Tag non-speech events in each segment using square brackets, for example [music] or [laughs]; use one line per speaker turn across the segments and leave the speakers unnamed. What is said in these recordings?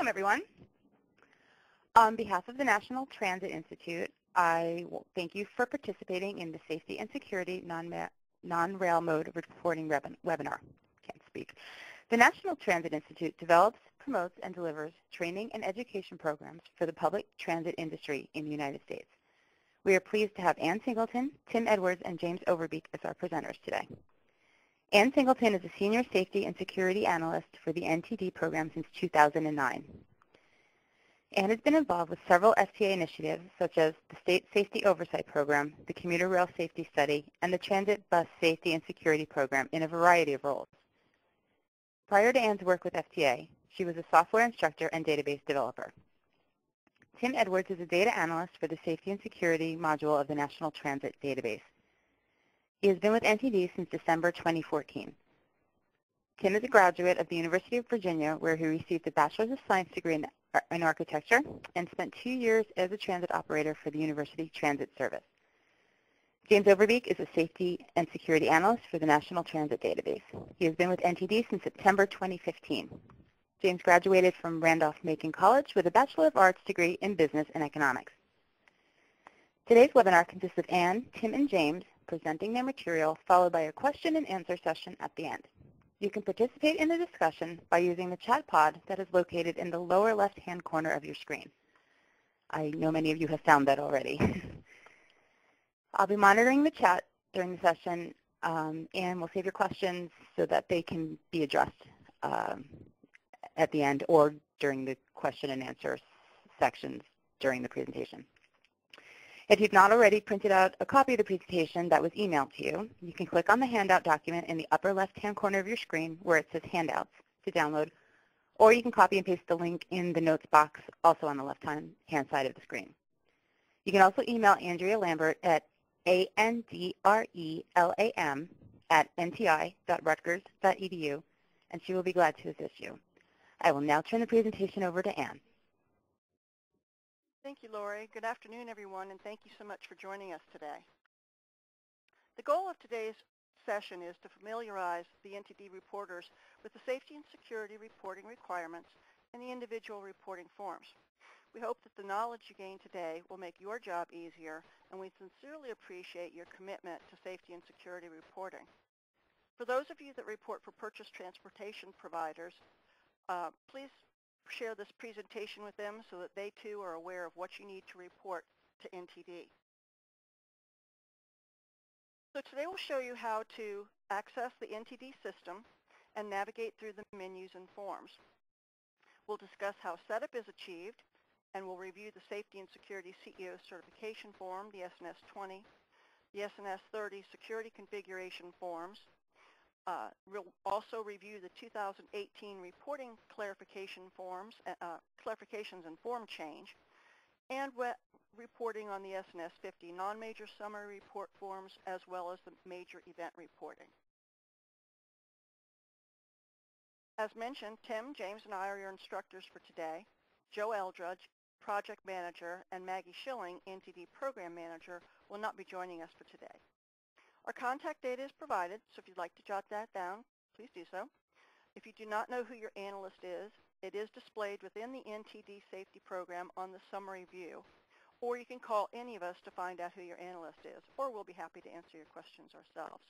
Welcome, everyone. On behalf of the National Transit Institute, I thank you for participating in the Safety and Security Non-Rail Mode Reporting webinar. Can't speak. The National Transit Institute develops, promotes, and delivers training and education programs for the public transit industry in the United States. We are pleased to have Anne Singleton, Tim Edwards, and James Overbeek as our presenters today. Anne Singleton is a Senior Safety and Security Analyst for the NTD program since 2009. Anne has been involved with several FTA initiatives, such as the State Safety Oversight Program, the Commuter Rail Safety Study, and the Transit Bus Safety and Security Program in a variety of roles. Prior to Anne's work with FTA, she was a software instructor and database developer. Tim Edwards is a data analyst for the Safety and Security module of the National Transit Database. He has been with NTD since December 2014. Tim is a graduate of the University of Virginia, where he received a Bachelor's of Science degree in, in Architecture and spent two years as a transit operator for the University Transit Service. James Overbeek is a Safety and Security Analyst for the National Transit Database. He has been with NTD since September 2015. James graduated from Randolph-Macon College with a Bachelor of Arts degree in Business and Economics. Today's webinar consists of Anne, Tim, and James presenting their material, followed by a question and answer session at the end. You can participate in the discussion by using the chat pod that is located in the lower left-hand corner of your screen. I know many of you have found that already. [laughs] I'll be monitoring the chat during the session, um, and we'll save your questions so that they can be addressed um, at the end or during the question and answer sections during the presentation. If you've not already printed out a copy of the presentation that was emailed to you, you can click on the handout document in the upper left-hand corner of your screen where it says Handouts to download, or you can copy and paste the link in the notes box also on the left-hand side of the screen. You can also email Andrea Lambert at A-N-D-R-E-L-A-M at nti.rutgers.edu, and she will be glad to assist you. I will now turn the presentation over to Anne.
Thank you, Lori. Good afternoon, everyone, and thank you so much for joining us today. The goal of today's session is to familiarize the NTD reporters with the safety and security reporting requirements and the individual reporting forms. We hope that the knowledge you gain today will make your job easier, and we sincerely appreciate your commitment to safety and security reporting. For those of you that report for purchase transportation providers, uh, please share this presentation with them so that they too are aware of what you need to report to NTD. So today we'll show you how to access the NTD system and navigate through the menus and forms. We'll discuss how setup is achieved, and we'll review the Safety and Security CEO Certification Form, the SNS 20, the SNS 30 Security Configuration Forms, uh, we'll also review the 2018 reporting clarification forms, uh, uh, clarifications and form change, and reporting on the SNS 50 non-major summary report forms as well as the major event reporting. As mentioned, Tim, James, and I are your instructors for today. Joe Eldridge, Project Manager, and Maggie Schilling, NTD Program Manager, will not be joining us for today. Our contact data is provided, so if you'd like to jot that down, please do so. If you do not know who your analyst is, it is displayed within the NTD safety program on the summary view, or you can call any of us to find out who your analyst is, or we'll be happy to answer your questions ourselves.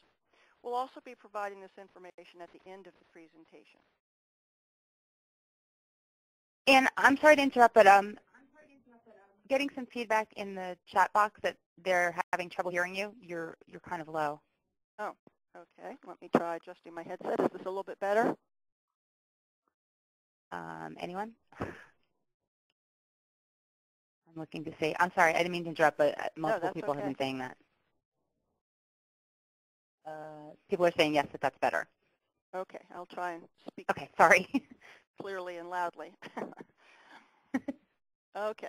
We'll also be providing this information at the end of the presentation.
And I'm sorry to interrupt, but um, getting some feedback in the chat box that they're having trouble hearing you. You're you're kind of low.
Oh, okay. Let me try adjusting my headset. Is this a little bit better?
Um, anyone? [laughs] I'm looking to see. I'm sorry. I didn't mean to interrupt, but uh, multiple
no,
people
okay.
have been saying that. Uh, people are saying yes, that that's better.
Okay, I'll try and speak.
Okay, sorry. [laughs]
clearly and loudly. [laughs] okay.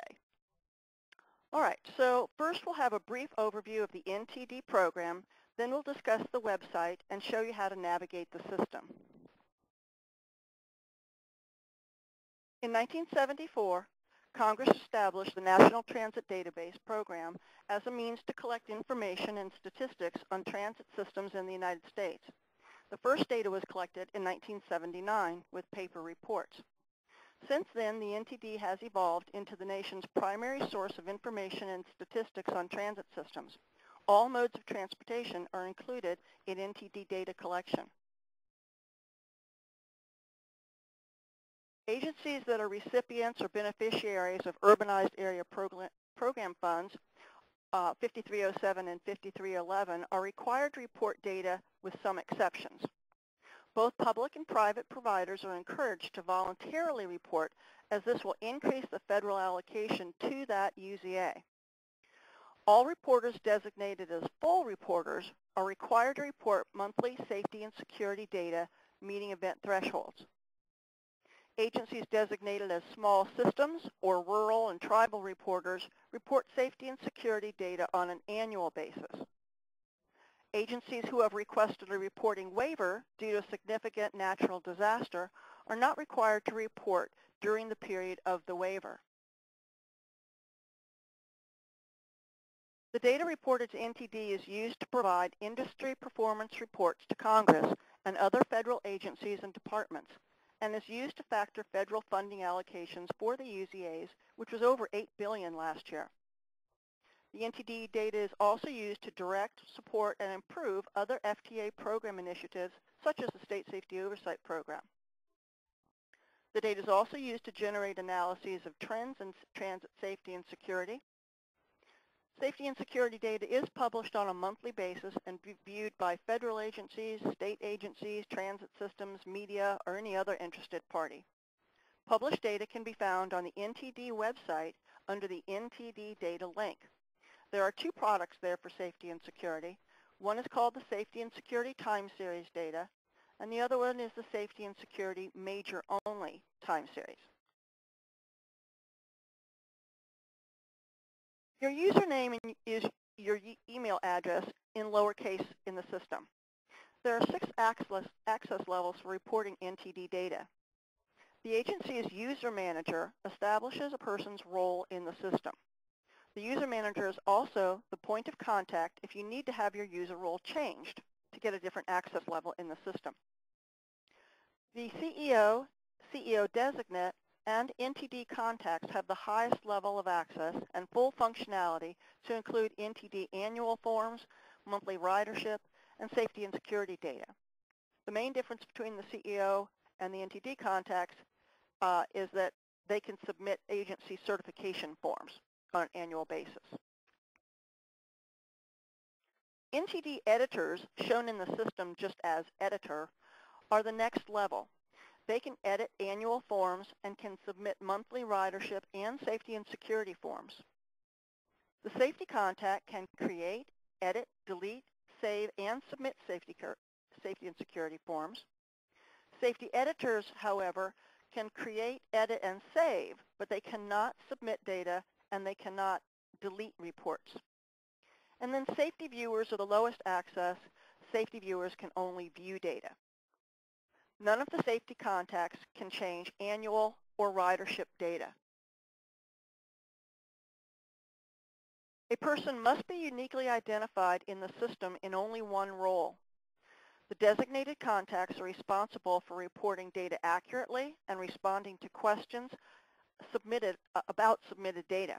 All right, so first we'll have a brief overview of the NTD program, then we'll discuss the website and show you how to navigate the system. In 1974, Congress established the National Transit Database Program as a means to collect information and statistics on transit systems in the United States. The first data was collected in 1979 with paper reports. Since then, the NTD has evolved into the nation's primary source of information and statistics on transit systems. All modes of transportation are included in NTD data collection. Agencies that are recipients or beneficiaries of urbanized area program, funds, uh, 5307 and 5311, are required to report data with some exceptions. Both public and private providers are encouraged to voluntarily report as this will increase the federal allocation to that UZA. All reporters designated as full reporters are required to report monthly safety and security data meeting event thresholds. Agencies designated as small systems or rural and tribal reporters report safety and security data on an annual basis. Agencies who have requested a reporting waiver due to a significant natural disaster are not required to report during the period of the waiver. The data reported to NTD is used to provide industry performance reports to Congress and other federal agencies and departments and is used to factor federal funding allocations for the UZAs, which was over 8 billion last year. The NTD data is also used to direct, support, and improve other FTA program initiatives, such as the State Safety Oversight Program. The data is also used to generate analyses of trends in transit safety and security. Safety and security data is published on a monthly basis and viewed by federal agencies, state agencies, transit systems, media, or any other interested party. Published data can be found on the NTD website under the NTD data link. There are two products there for safety and security. One is called the Safety and Security Time Series data, and the other one is the Safety and Security Major Only Time Series. Your username is your email address in lowercase in the system. There are six access levels for reporting NTD data. The agency's user manager establishes a person's role in the system. The user manager is also the point of contact if you need to have your user role changed to get a different access level in the system. The CEO, CEO designate, and NTD contacts have the highest level of access and full functionality to include NTD annual forms, monthly ridership, and safety and security data. The main difference between the CEO and the NTD contacts uh, is that they can submit agency certification forms on an annual basis. NTD editors, shown in the system just as editor, are the next level. They can edit annual forms and can submit monthly ridership and safety and security forms. The safety contact can create, edit, delete, save, and submit safety, safety and security forms. Safety editors, however, can create, edit, and save, but they cannot submit data and they cannot delete reports. And then safety viewers are the lowest access. Safety viewers can only view data. None of the safety contacts can change annual or ridership data. A person must be uniquely identified in the system in only one role. The designated contacts are responsible for reporting data accurately and responding to questions submitted about submitted data.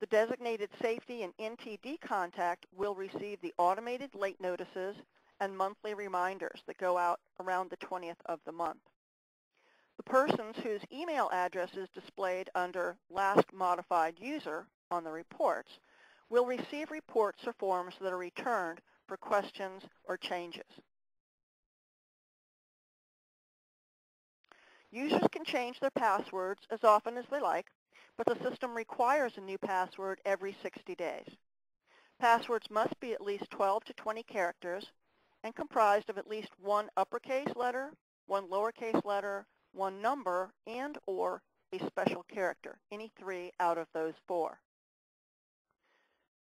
The designated safety and NTD contact will receive the automated late notices and monthly reminders that go out around the 20th of the month. The persons whose email address is displayed under last modified user on the reports will receive reports or forms that are returned for questions or changes. Users can change their passwords as often as they like, but the system requires a new password every 60 days. Passwords must be at least 12 to 20 characters and comprised of at least one uppercase letter, one lowercase letter, one number, and or a special character, any three out of those four.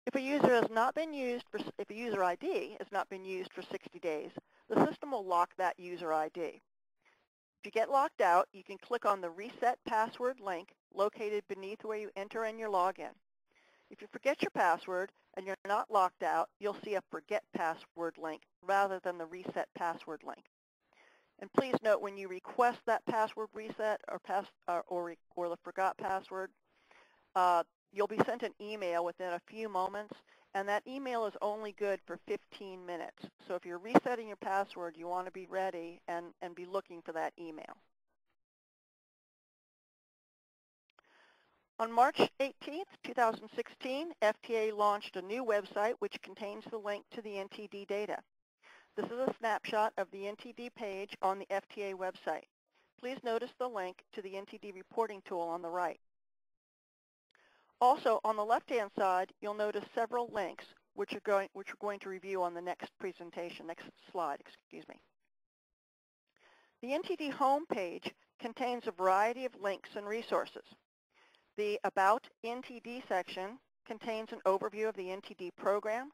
If a user has not been used for, if a user ID has not been used for 60 days, the system will lock that user ID. If you get locked out, you can click on the Reset Password link located beneath where you enter in your login. If you forget your password and you're not locked out, you'll see a Forget Password link rather than the Reset Password link. And please note when you request that password reset or, pass, uh, or, or the forgot password, uh, you'll be sent an email within a few moments, and that email is only good for 15 minutes. So if you're resetting your password, you want to be ready and, and be looking for that email. On March 18, 2016, FTA launched a new website which contains the link to the NTD data. This is a snapshot of the NTD page on the FTA website. Please notice the link to the NTD reporting tool on the right. Also, on the left-hand side, you'll notice several links which are going which we're going to review on the next presentation, next slide, excuse me. The NTD home page contains a variety of links and resources. The About NTD section contains an overview of the NTD program,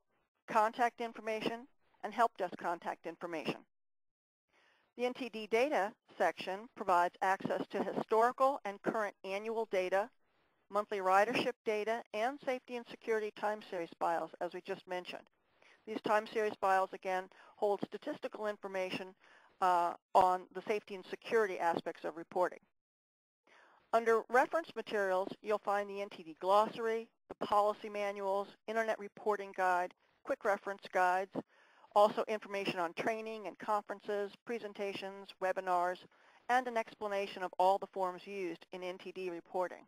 contact information, and help desk contact information. The NTD data section provides access to historical and current annual data, monthly ridership data, and safety and security time series files, as we just mentioned. These time series files, again, hold statistical information uh, on the safety and security aspects of reporting. Under reference materials, you'll find the NTD glossary, the policy manuals, internet reporting guide, quick reference guides, also information on training and conferences, presentations, webinars, and an explanation of all the forms used in NTD reporting.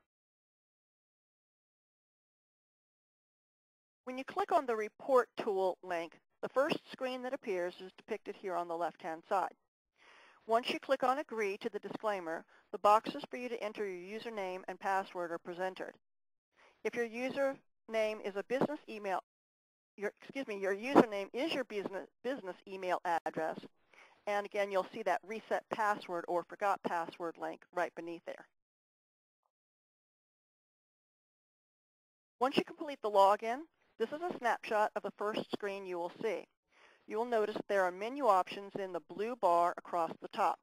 When you click on the Report Tool link, the first screen that appears is depicted here on the left-hand side. Once you click on Agree to the disclaimer, the boxes for you to enter your username and password are presented. If your username is a business email, your, excuse me, your username is your business, business email address, and again, you'll see that reset password or forgot password link right beneath there. Once you complete the login, this is a snapshot of the first screen you will see you will notice there are menu options in the blue bar across the top.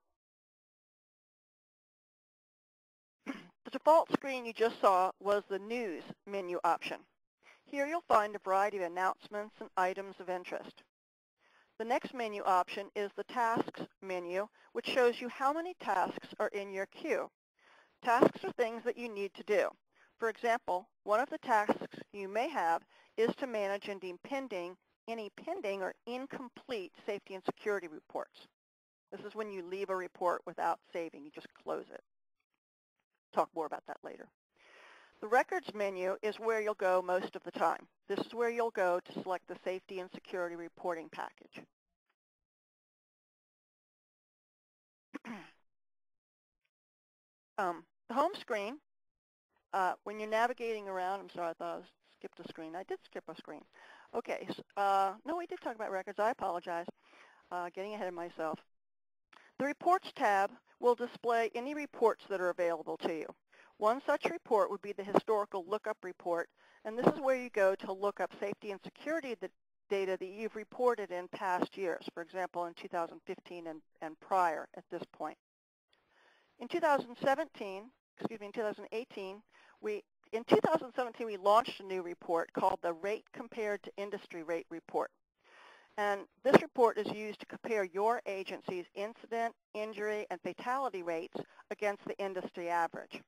[clears throat] the default screen you just saw was the News menu option. Here you'll find a variety of announcements and items of interest. The next menu option is the Tasks menu, which shows you how many tasks are in your queue. Tasks are things that you need to do. For example, one of the tasks you may have is to manage and deem pending any pending or incomplete safety and security reports. This is when you leave a report without saving. You just close it. Talk more about that later. The records menu is where you'll go most of the time. This is where you'll go to select the safety and security reporting package. [clears throat] um, the home screen, uh, when you're navigating around, I'm sorry, I thought I skipped a screen. I did skip a screen. Okay, uh, no, we did talk about records. I apologize. Uh, getting ahead of myself. The Reports tab will display any reports that are available to you. One such report would be the Historical Lookup Report, and this is where you go to look up safety and security data that you've reported in past years, for example, in 2015 and, and prior at this point. In 2017, excuse me, in 2018, we in 2017, we launched a new report called the Rate Compared to Industry Rate Report. And this report is used to compare your agency's incident, injury, and fatality rates against the industry average.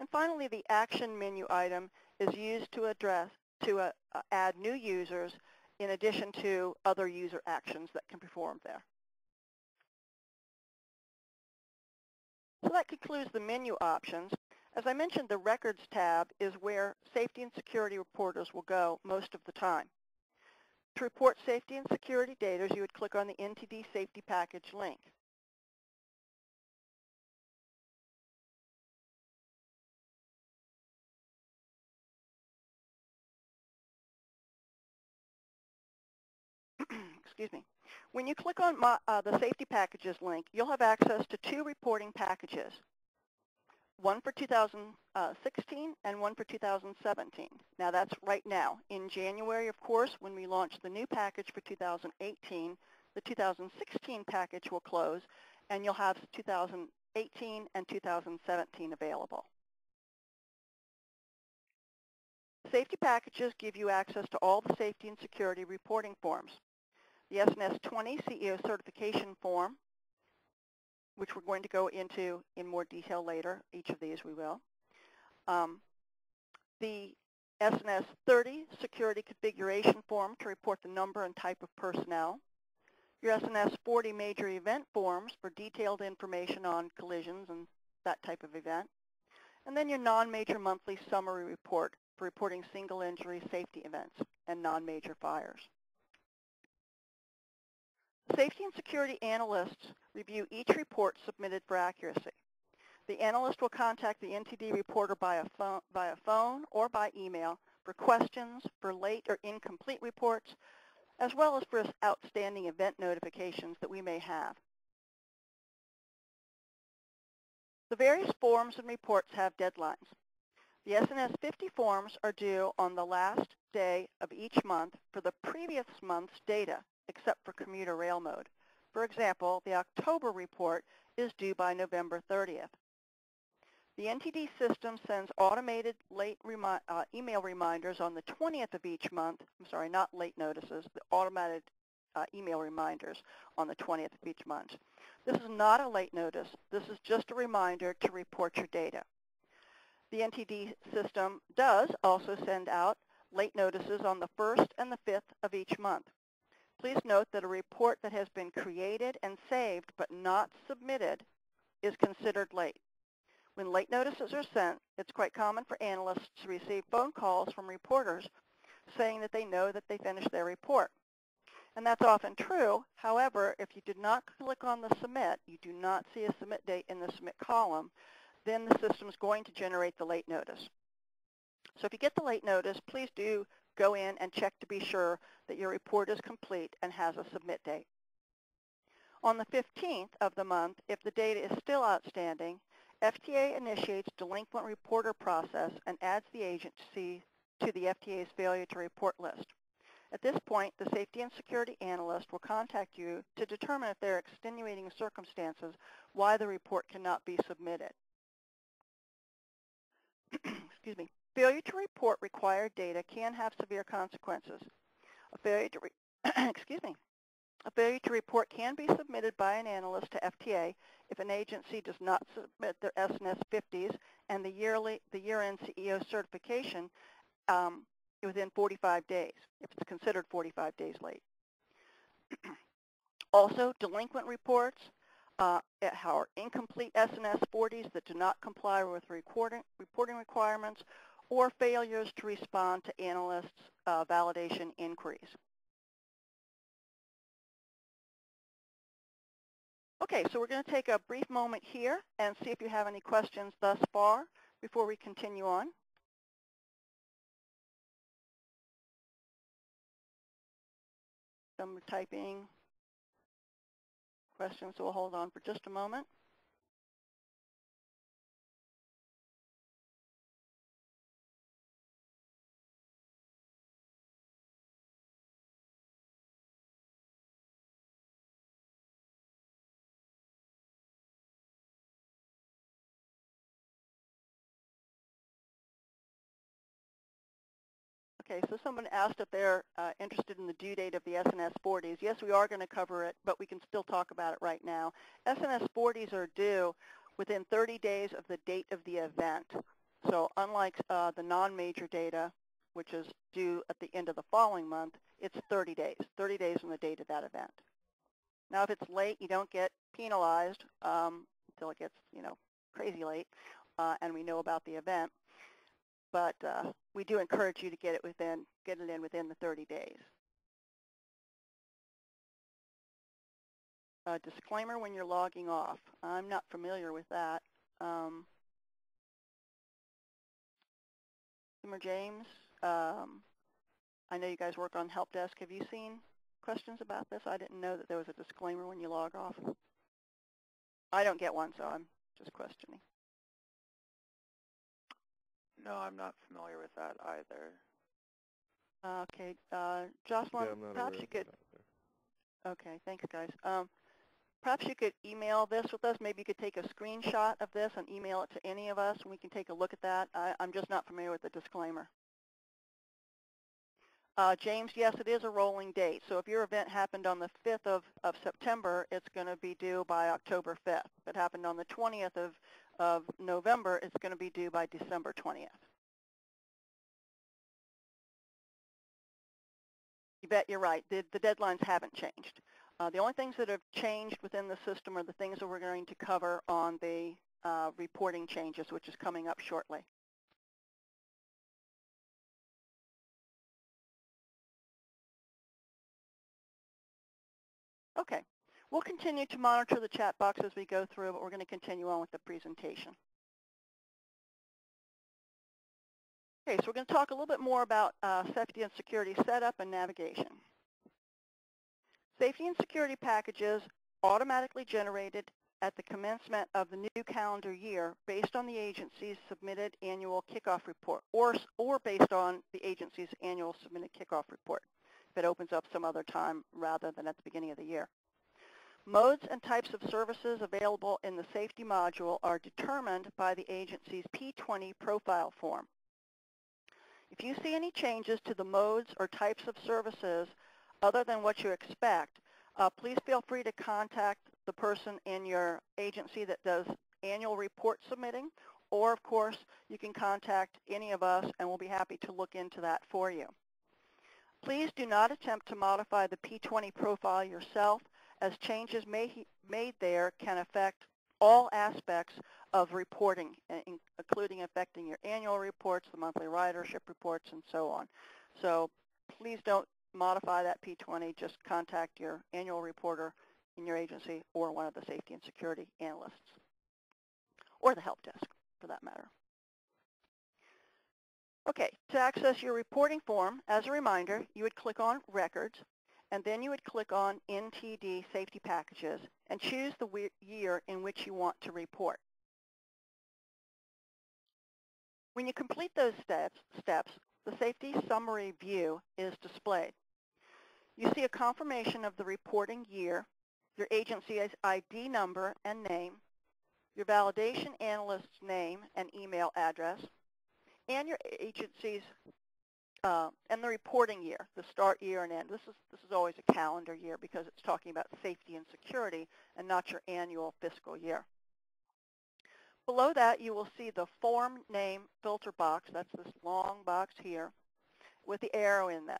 And finally, the action menu item is used to address, to uh, add new users in addition to other user actions that can perform there. So that concludes the menu options. As I mentioned, the Records tab is where safety and security reporters will go most of the time. To report safety and security data, you would click on the NTD Safety Package link. [clears throat] Excuse me. When you click on my, uh, the Safety Packages link, you'll have access to two reporting packages one for 2016 and one for 2017. Now that's right now. In January, of course, when we launch the new package for 2018, the 2016 package will close and you'll have 2018 and 2017 available. Safety packages give you access to all the safety and security reporting forms. The SNS 20 CEO certification form, which we're going to go into in more detail later. Each of these we will. Um, the SNS 30 security configuration form to report the number and type of personnel. Your SNS 40 major event forms for detailed information on collisions and that type of event. And then your non-major monthly summary report for reporting single injury safety events and non-major fires. Safety and security analysts review each report submitted for accuracy. The analyst will contact the NTD reporter by a phone, via phone or by email for questions, for late or incomplete reports, as well as for outstanding event notifications that we may have. The various forms and reports have deadlines. The SNS 50 forms are due on the last day of each month for the previous month's data, except for commuter rail mode. For example, the October report is due by November 30th. The NTD system sends automated late remi uh, email reminders on the 20th of each month. I'm sorry, not late notices, the automated uh, email reminders on the 20th of each month. This is not a late notice. This is just a reminder to report your data. The NTD system does also send out late notices on the 1st and the 5th of each month. Please note that a report that has been created and saved but not submitted is considered late. When late notices are sent, it's quite common for analysts to receive phone calls from reporters saying that they know that they finished their report. And that's often true. However, if you did not click on the submit, you do not see a submit date in the submit column, then the system is going to generate the late notice. So if you get the late notice, please do go in and check to be sure that your report is complete and has a submit date. On the 15th of the month, if the data is still outstanding, FTA initiates delinquent reporter process and adds the agency to the FTA's failure to report list. At this point, the safety and security analyst will contact you to determine if there are extenuating circumstances why the report cannot be submitted. [clears throat] Excuse me. Failure to report required data can have severe consequences. A failure to [clears throat] excuse me. A failure to report can be submitted by an analyst to FTA if an agency does not submit their SNS 50s and the yearly the year-end CEO certification um, within 45 days, if it's considered 45 days late. [clears throat] also, delinquent reports uh, are incomplete SNS 40s that do not comply with reporting requirements or failures to respond to analysts' uh, validation inquiries. Okay, so we're going to take a brief moment here and see if you have any questions thus far before we continue on. Some typing questions, so we'll hold on for just a moment. Okay, so someone asked if they're uh, interested in the due date of the SNS 40s. Yes, we are going to cover it, but we can still talk about it right now. SNS 40s are due within 30 days of the date of the event. So unlike uh, the non-major data, which is due at the end of the following month, it's 30 days, 30 days from the date of that event. Now, if it's late, you don't get penalized um, until it gets, you know, crazy late, uh, and we know about the event but uh, we do encourage you to get it within, get it in within the 30 days. A disclaimer when you're logging off. I'm not familiar with that. Um, James, um, I know you guys work on help desk. Have you seen questions about this? I didn't know that there was a disclaimer when you log off. I don't get one, so I'm just questioning.
No, I'm not familiar with that either.
Okay, uh, Jocelyn,
Yeah, I'm not
perhaps
aware
you could, okay, thanks guys. Um, perhaps you could email this with us. Maybe you could take a screenshot of this and email it to any of us and we can take a look at that. I, I'm just not familiar with the disclaimer. Uh, James, yes, it is a rolling date. So if your event happened on the 5th of, of September, it's going to be due by October 5th. If it happened on the 20th of, of November, it's going to be due by December 20th. You bet you're right. The, the deadlines haven't changed. Uh, the only things that have changed within the system are the things that we're going to cover on the uh, reporting changes, which is coming up shortly. Okay, we'll continue to monitor the chat box as we go through, but we're going to continue on with the presentation. Okay, so we're going to talk a little bit more about uh, safety and security setup and navigation. Safety and security packages automatically generated at the commencement of the new calendar year based on the agency's submitted annual kickoff report or, or based on the agency's annual submitted kickoff report if it opens up some other time rather than at the beginning of the year. Modes and types of services available in the safety module are determined by the agency's P20 profile form. If you see any changes to the modes or types of services other than what you expect, uh, please feel free to contact the person in your agency that does annual report submitting, or of course, you can contact any of us and we'll be happy to look into that for you. Please do not attempt to modify the P20 profile yourself as changes made there can affect all aspects of reporting, including affecting your annual reports, the monthly ridership reports, and so on. So please don't modify that P20. Just contact your annual reporter in your agency or one of the safety and security analysts, or the help desk for that matter. Okay, to access your reporting form, as a reminder, you would click on Records, and then you would click on NTD Safety Packages and choose the year in which you want to report. When you complete those steps, steps, the Safety Summary View is displayed. You see a confirmation of the reporting year, your agency's ID number and name, your validation analyst's name and email address, and your agency's uh, and the reporting year, the start year and end. This is this is always a calendar year because it's talking about safety and security and not your annual fiscal year. Below that, you will see the form name filter box. That's this long box here with the arrow in this.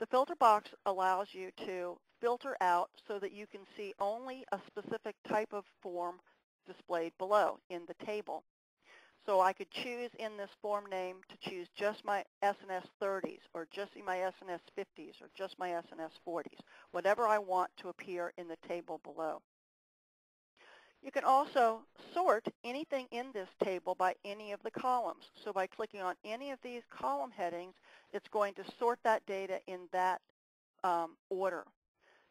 The filter box allows you to filter out so that you can see only a specific type of form displayed below in the table. So I could choose in this form name to choose just my SNS 30s or just my SNS 50s or just my SNS 40s, whatever I want to appear in the table below. You can also sort anything in this table by any of the columns. So by clicking on any of these column headings, it's going to sort that data in that um, order.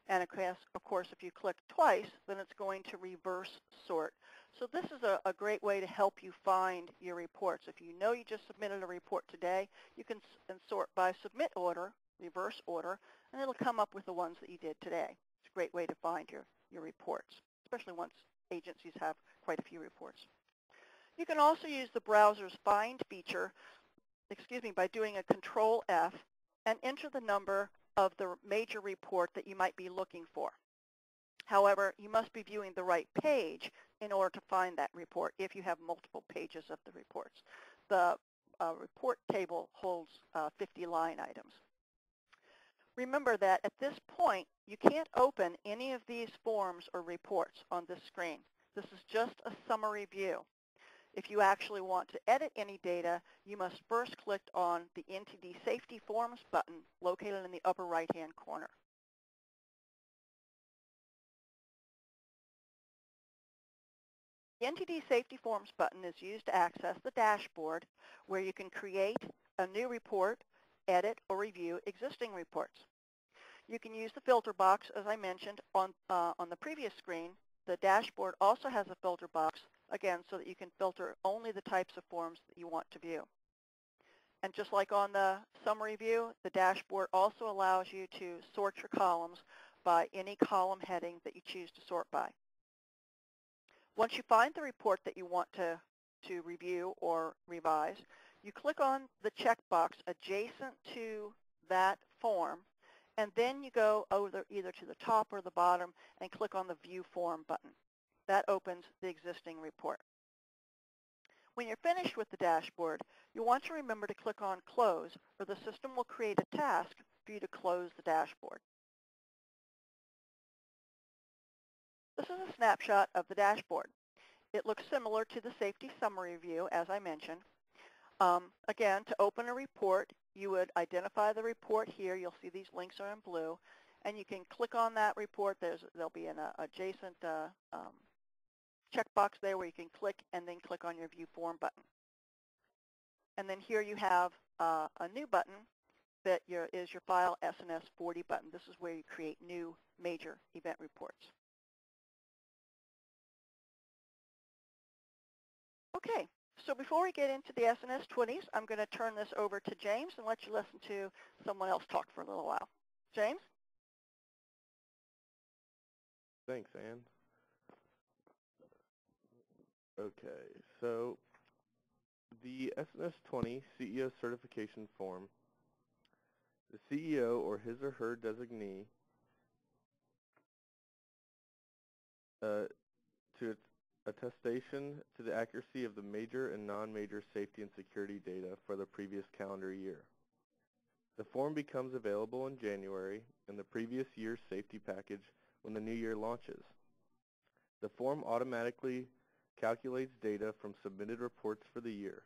And of course, of course, if you click twice, then it's going to reverse sort. So this is a, a, great way to help you find your reports. If you know you just submitted a report today, you can sort by submit order, reverse order, and it'll come up with the ones that you did today. It's a great way to find your, your reports, especially once agencies have quite a few reports. You can also use the browser's find feature, excuse me, by doing a control F and enter the number of the major report that you might be looking for. However, you must be viewing the right page in order to find that report if you have multiple pages of the reports. The uh, report table holds uh, 50 line items. Remember that at this point, you can't open any of these forms or reports on this screen. This is just a summary view. If you actually want to edit any data, you must first click on the NTD Safety Forms button located in the upper right-hand corner. The NTD Safety Forms button is used to access the dashboard where you can create a new report, edit, or review existing reports. You can use the filter box, as I mentioned, on, uh, on the previous screen. The dashboard also has a filter box again, so that you can filter only the types of forms that you want to view. And just like on the summary view, the dashboard also allows you to sort your columns by any column heading that you choose to sort by. Once you find the report that you want to, to review or revise, you click on the checkbox adjacent to that form, and then you go over either to the top or the bottom and click on the View Form button. That opens the existing report. When you're finished with the dashboard, you'll want to remember to click on Close, or the system will create a task for you to close the dashboard. This is a snapshot of the dashboard. It looks similar to the safety summary view, as I mentioned. Um, again, to open a report, you would identify the report here. You'll see these links are in blue. And you can click on that report. There's, there'll be an uh, adjacent uh, um, checkbox there where you can click and then click on your View Form button. And then here you have uh, a new button that your, is your File SNS 40 button. This is where you create new major event reports. Okay, so before we get into the SNS 20s, I'm going to turn this over to James and let you listen to someone else talk for a little while. James?
Thanks, Anne. Okay, so the SNS 20 CEO certification form, the CEO or his or her designee uh, to attestation to the accuracy of the major and non-major safety and security data for the previous calendar year. The form becomes available in January and the previous year's safety package when the new year launches. The form automatically calculates data from submitted reports for the year.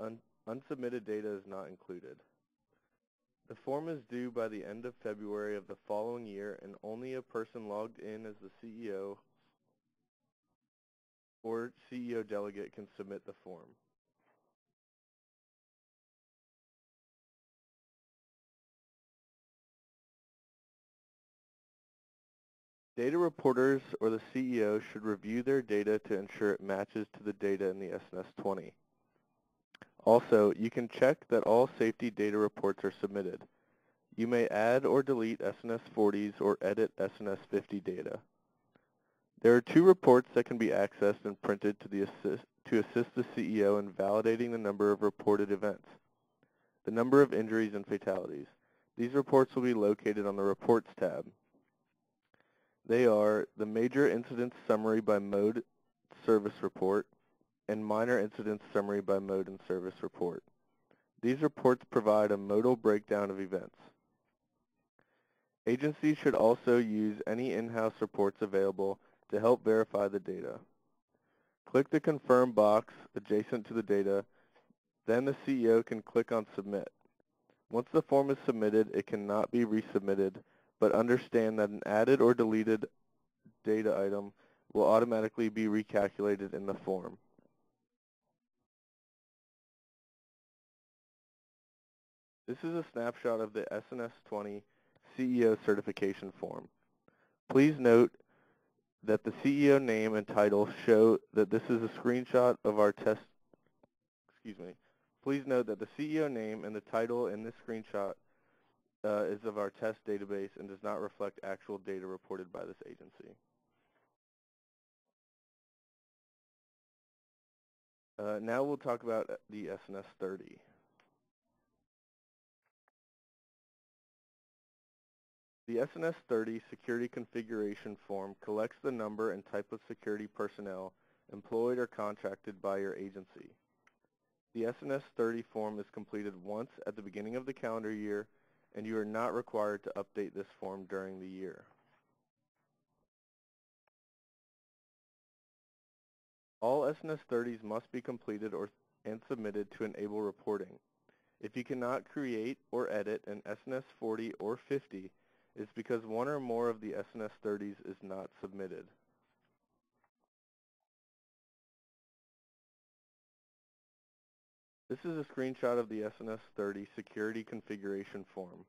Un unsubmitted data is not included. The form is due by the end of February of the following year and only a person logged in as the CEO or CEO delegate can submit the form. Data reporters or the CEO should review their data to ensure it matches to the data in the SNS 20. Also, you can check that all safety data reports are submitted. You may add or delete SNS 40s or edit SNS 50 data. There are two reports that can be accessed and printed to, assist, to assist the CEO in validating the number of reported events, the number of injuries and fatalities. These reports will be located on the Reports tab. They are the Major Incidents Summary by Mode Service Report and Minor Incidents Summary by Mode and Service Report. These reports provide a modal breakdown of events. Agencies should also use any in-house reports available to help verify the data. Click the Confirm box adjacent to the data, then the CEO can click on Submit. Once the form is submitted, it cannot be resubmitted but understand that an added or deleted data item will automatically be recalculated in the form. This is a snapshot of the SNS 20 CEO certification form. Please note that the CEO name and title show that this is a screenshot of our test, excuse me. Please note that the CEO name and the title in this screenshot uh, is of our test database and does not reflect actual data reported by this agency. Uh, now we'll talk about the SNS 30. The SNS 30 security configuration form collects the number and type of security personnel employed or contracted by your agency. The SNS 30 form is completed once at the beginning of the calendar year and you are not required to update this form during the year. All SNS 30s must be completed or, and submitted to enable reporting. If you cannot create or edit an SNS 40 or 50, it's because one or more of the SNS 30s is not submitted. This is a screenshot of the SNS 30 security configuration form.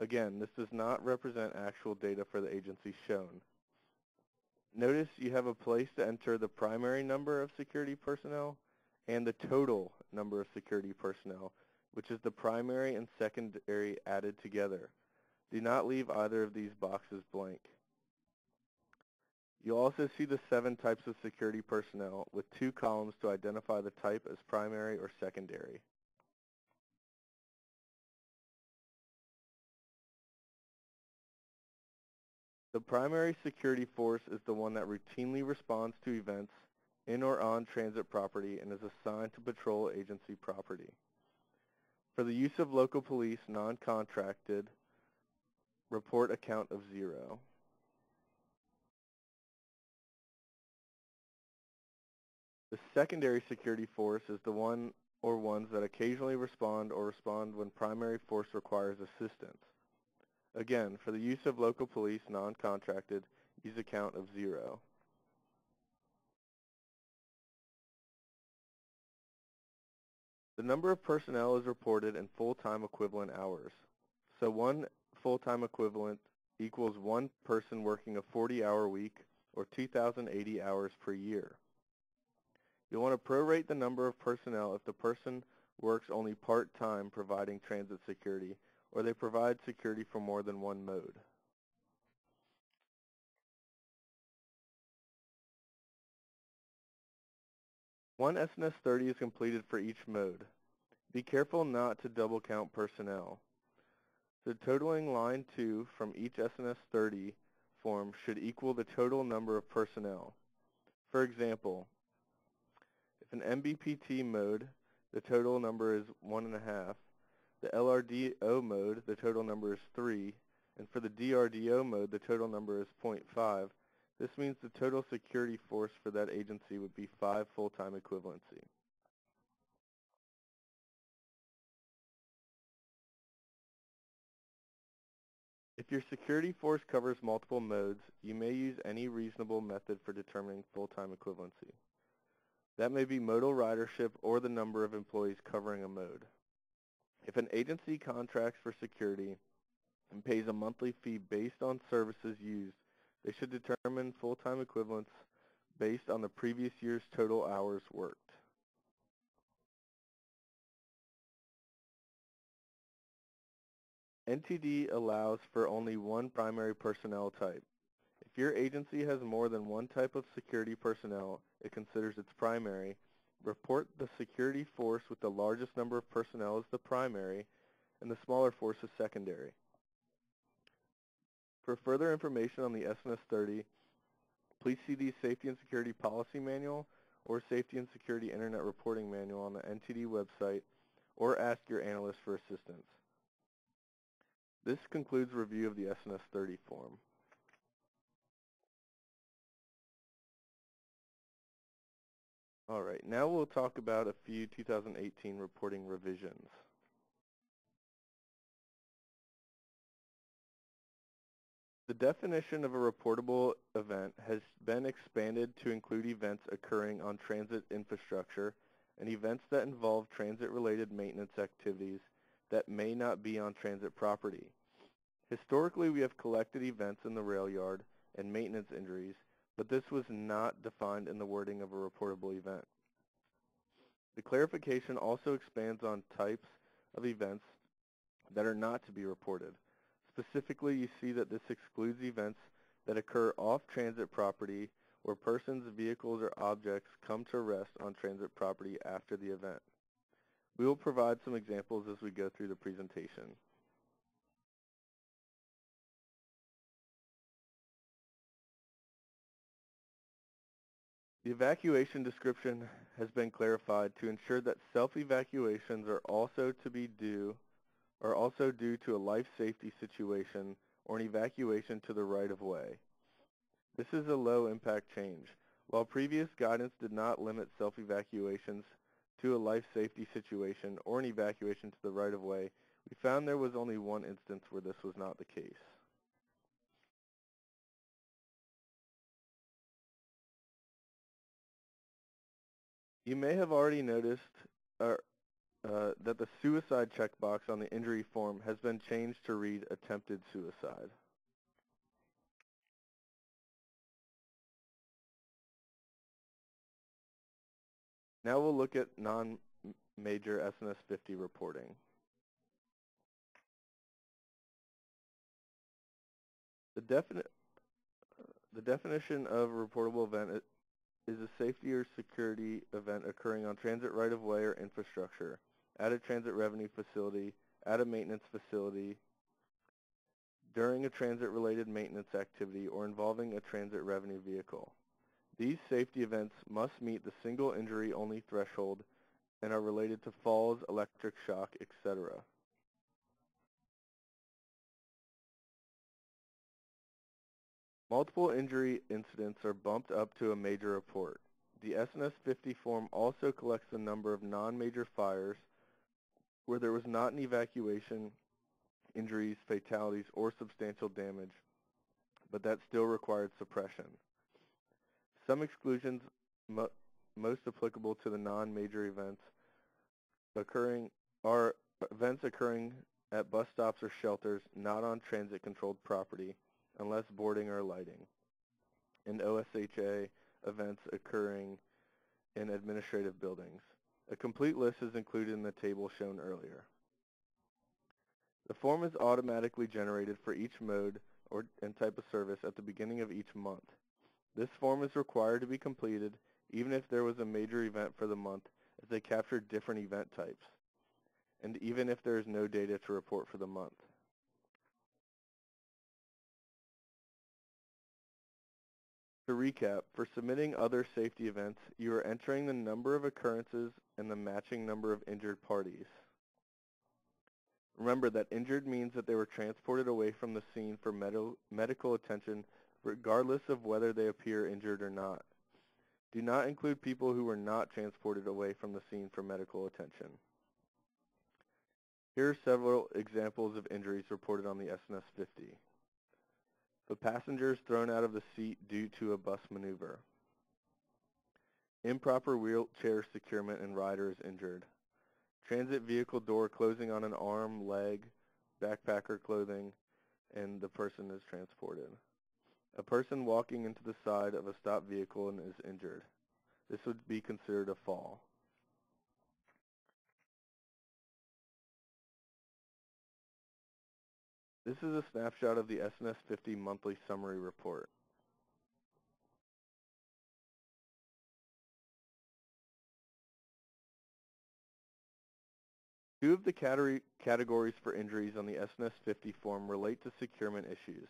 Again, this does not represent actual data for the agency shown. Notice you have a place to enter the primary number of security personnel and the total number of security personnel, which is the primary and secondary added together. Do not leave either of these boxes blank. You'll also see the seven types of security personnel with two columns to identify the type as primary or secondary. The primary security force is the one that routinely responds to events in or on transit property and is assigned to patrol agency property. For the use of local police non-contracted report a count of zero. The secondary security force is the one or ones that occasionally respond or respond when primary force requires assistance. Again, for the use of local police non-contracted, use a count of zero. The number of personnel is reported in full-time equivalent hours. So one full-time equivalent equals one person working a 40-hour week or 2,080 hours per year. You'll want to prorate the number of personnel if the person works only part-time providing transit security or they provide security for more than one mode. One S&S 30 is completed for each mode. Be careful not to double count personnel. The totaling line 2 from each S&S 30 form should equal the total number of personnel. For example, if an MBPT mode, the total number is 1.5, the LRDO mode, the total number is 3, and for the DRDO mode, the total number is 0.5. This means the total security force for that agency would be 5 full-time equivalency. If your security force covers multiple modes, you may use any reasonable method for determining full-time equivalency. That may be modal ridership or the number of employees covering a mode. If an agency contracts for security and pays a monthly fee based on services used, they should determine full-time equivalents based on the previous year's total hours worked. NTD allows for only one primary personnel type. If your agency has more than one type of security personnel it considers its primary, report the security force with the largest number of personnel as the primary and the smaller force as secondary. For further information on the S&S 30, please see the Safety and Security Policy Manual or Safety and Security Internet Reporting Manual on the NTD website or ask your analyst for assistance. This concludes review of the S&S 30 form. All right, now we'll talk about a few 2018 reporting revisions. The definition of a reportable event has been expanded to include events occurring on transit infrastructure and events that involve transit-related maintenance activities that may not be on transit property. Historically, we have collected events in the rail yard and maintenance injuries, but this was not defined in the wording of a reportable event. The clarification also expands on types of events that are not to be reported. Specifically, you see that this excludes events that occur off transit property where persons, vehicles, or objects come to rest on transit property after the event. We will provide some examples as we go through the presentation. The evacuation description has been clarified to ensure that self-evacuations are also to be due are also due to a life safety situation or an evacuation to the right-of-way. This is a low impact change. While previous guidance did not limit self-evacuations to a life safety situation or an evacuation to the right-of-way, we found there was only one instance where this was not the case. You may have already noticed uh, uh, that the suicide checkbox on the injury form has been changed to read attempted suicide. Now we'll look at non-major S&S 50 reporting. The, defini the definition of a reportable event is a safety or security event occurring on transit right-of-way or infrastructure, at a transit revenue facility, at a maintenance facility, during a transit-related maintenance activity or involving a transit revenue vehicle. These safety events must meet the single injury only threshold and are related to falls, electric shock, etc. Multiple injury incidents are bumped up to a major report. The S&S 50 form also collects the number of non-major fires where there was not an evacuation, injuries, fatalities, or substantial damage, but that still required suppression. Some exclusions mo most applicable to the non-major events occurring are events occurring at bus stops or shelters not on transit-controlled property unless boarding or lighting, and OSHA events occurring in administrative buildings. A complete list is included in the table shown earlier. The form is automatically generated for each mode or, and type of service at the beginning of each month. This form is required to be completed even if there was a major event for the month as they capture different event types, and even if there is no data to report for the month. To recap, for submitting other safety events, you are entering the number of occurrences and the matching number of injured parties. Remember that injured means that they were transported away from the scene for med medical attention regardless of whether they appear injured or not. Do not include people who were not transported away from the scene for medical attention. Here are several examples of injuries reported on the S&S 50. The passenger is thrown out of the seat due to a bus maneuver. Improper wheelchair securement and rider is injured. Transit vehicle door closing on an arm, leg, backpacker clothing, and the person is transported. A person walking into the side of a stopped vehicle and is injured. This would be considered a fall. This is a snapshot of the S&S 50 monthly summary report. Two of the categories for injuries on the S&S 50 form relate to securement issues.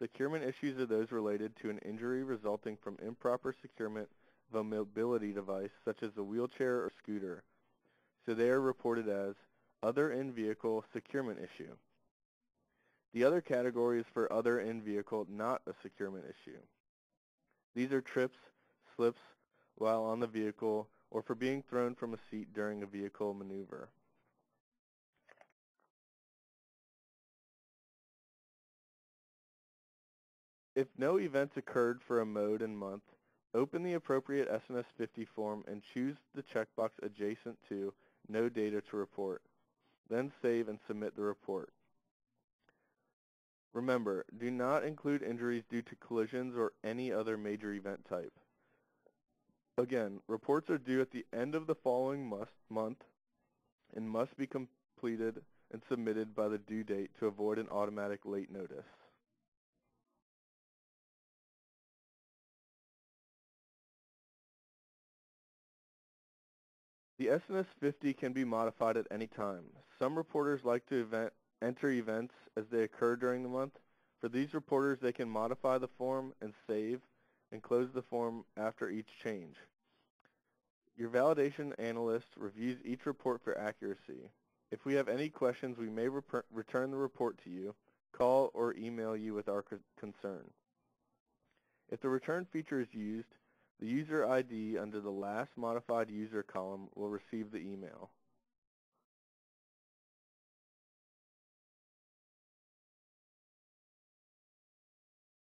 Securement issues are those related to an injury resulting from improper securement of a mobility device such as a wheelchair or scooter. So they are reported as other in-vehicle securement issue. The other category is for other in-vehicle, not a securement issue. These are trips, slips while on the vehicle, or for being thrown from a seat during a vehicle maneuver. If no events occurred for a mode and month, open the appropriate S&S 50 form and choose the checkbox adjacent to No Data to Report. Then save and submit the report. Remember, do not include injuries due to collisions or any other major event type. Again, reports are due at the end of the following must, month and must be completed and submitted by the due date to avoid an automatic late notice. The S&S 50 can be modified at any time. Some reporters like to event enter events as they occur during the month. For these reporters, they can modify the form and save and close the form after each change. Your validation analyst reviews each report for accuracy. If we have any questions, we may return the report to you, call, or email you with our concern. If the return feature is used, the user ID under the last modified user column will receive the email.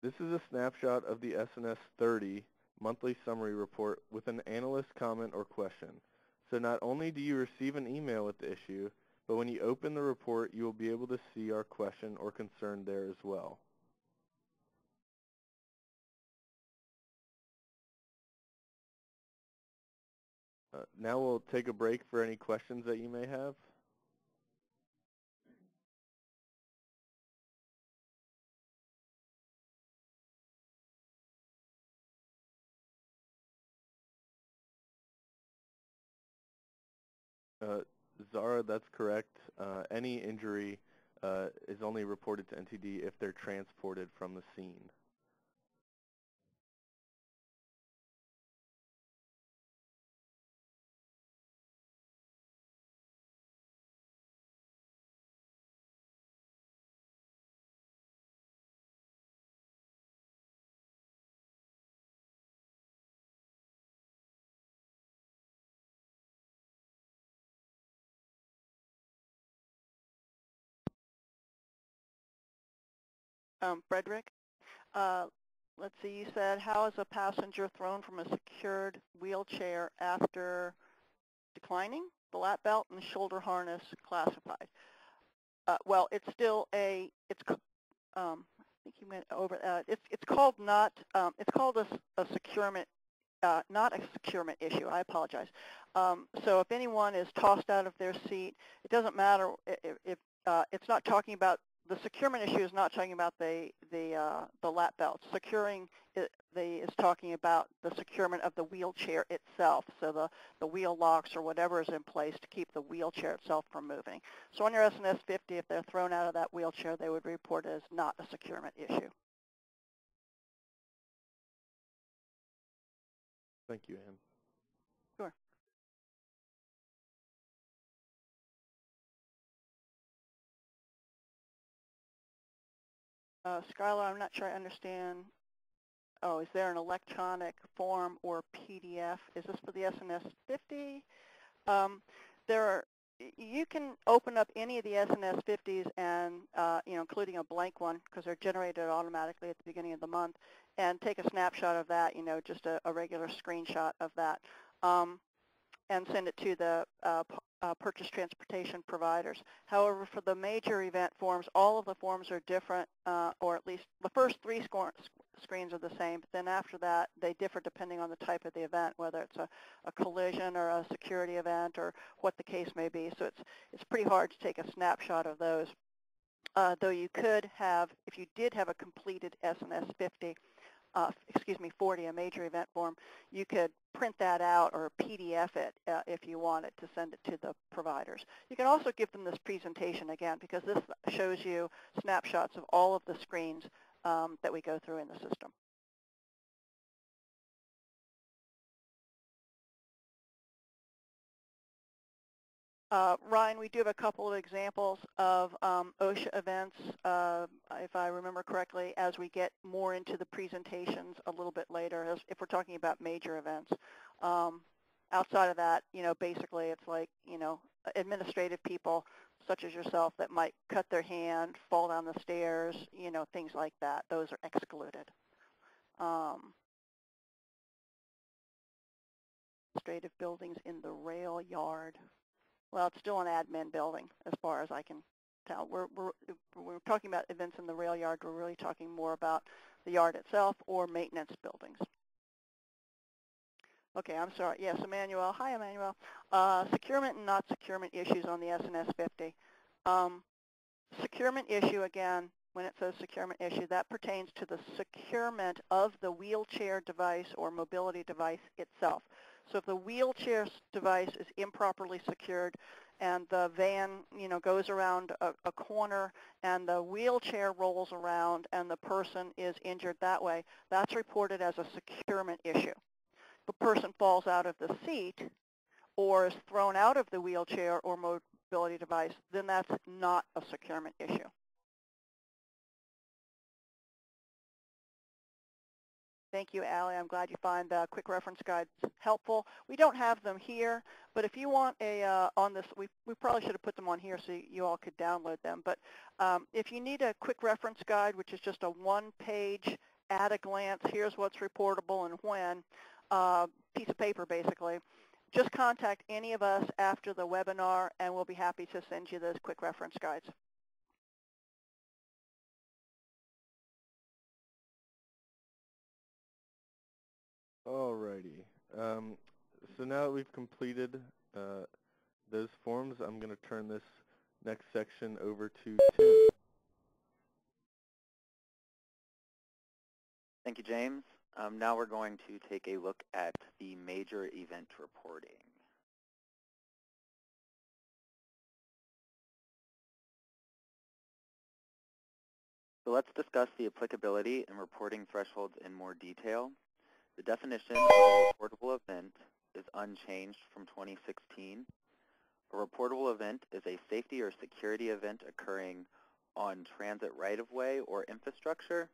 This is a snapshot of the S&S 30 monthly summary report with an analyst comment or question. So not only do you receive an email with the issue, but when you open the report, you will be able to see our question or concern there as well. Uh, now we'll take a break for any questions that you may have. Uh, Zara, that's correct. Uh, any injury uh, is only reported to NTD if they're transported from the scene.
Um, Frederick, uh, let's see, you said, how is a passenger thrown from a secured wheelchair after declining? The lap belt and shoulder harness classified. Uh, well, it's still a, it's, um, I think you went over, uh, it's, it's called not, um, it's called a, a securement, uh, not a securement issue, I apologize. Um, so if anyone is tossed out of their seat, it doesn't matter if, if uh, it's not talking about the securement issue is not talking about the the uh, the lap belts. Securing it, the, is talking about the securement of the wheelchair itself. So the the wheel locks or whatever is in place to keep the wheelchair itself from moving. So on your S&S 50, if they're thrown out of that wheelchair, they would report it as not a securement issue.
Thank you,
Anne. Uh, Skylar, I'm not sure I understand. Oh, is there an electronic form or PDF? Is this for the S&S 50? Um, there are, you can open up any of the S&S 50s and, uh, you know, including a blank one because they're generated automatically at the beginning of the month and take a snapshot of that, you know, just a, a regular screenshot of that. Um, and send it to the uh, uh, purchase transportation providers. However, for the major event forms, all of the forms are different, uh, or at least the first three screens are the same, but then after that, they differ depending on the type of the event, whether it's a, a collision or a security event or what the case may be. So it's, it's pretty hard to take a snapshot of those. Uh, though you could have, if you did have a completed S&S 50, uh, excuse me, 40, a major event form, you could print that out or PDF it uh, if you wanted to send it to the providers. You can also give them this presentation again because this shows you snapshots of all of the screens um, that we go through in the system. Uh, Ryan, we do have a couple of examples of um, OSHA events, uh, if I remember correctly, as we get more into the presentations a little bit later, if we're talking about major events. Um, outside of that, you know, basically it's like, you know, administrative people such as yourself that might cut their hand, fall down the stairs, you know, things like that. Those are excluded. Um, administrative buildings in the rail yard. Well, it's still an admin building as far as I can tell. We're, we're, we're talking about events in the rail yard. We're really talking more about the yard itself or maintenance buildings. Okay, I'm sorry. Yes, Emmanuel. Hi, Emmanuel. Uh, securement and not securement issues on the S&S 50. Um, securement issue, again, when it says securement issue, that pertains to the securement of the wheelchair device or mobility device itself. So if the wheelchair device is improperly secured and the van, you know, goes around a, a corner and the wheelchair rolls around and the person is injured that way, that's reported as a securement issue. If a person falls out of the seat or is thrown out of the wheelchair or mobility device, then that's not a securement issue. Thank you, Allie. I'm glad you find the quick reference guides helpful. We don't have them here, but if you want a uh, on this, we, we probably should have put them on here so you all could download them. But um, if you need a quick reference guide, which is just a one-page at a glance, here's what's reportable and when, uh, piece of paper basically, just contact any of us after the webinar and we'll be happy to send you those quick reference guides.
Alrighty. Um, so now that we've completed uh, those forms, I'm going to turn this next section over to Tim.
Thank you, James. Um, now we're going to take a look at the major event reporting. So let's discuss the applicability and reporting thresholds in more detail. The definition of a reportable event is unchanged from 2016. A reportable event is a safety or security event occurring on transit right-of-way or infrastructure,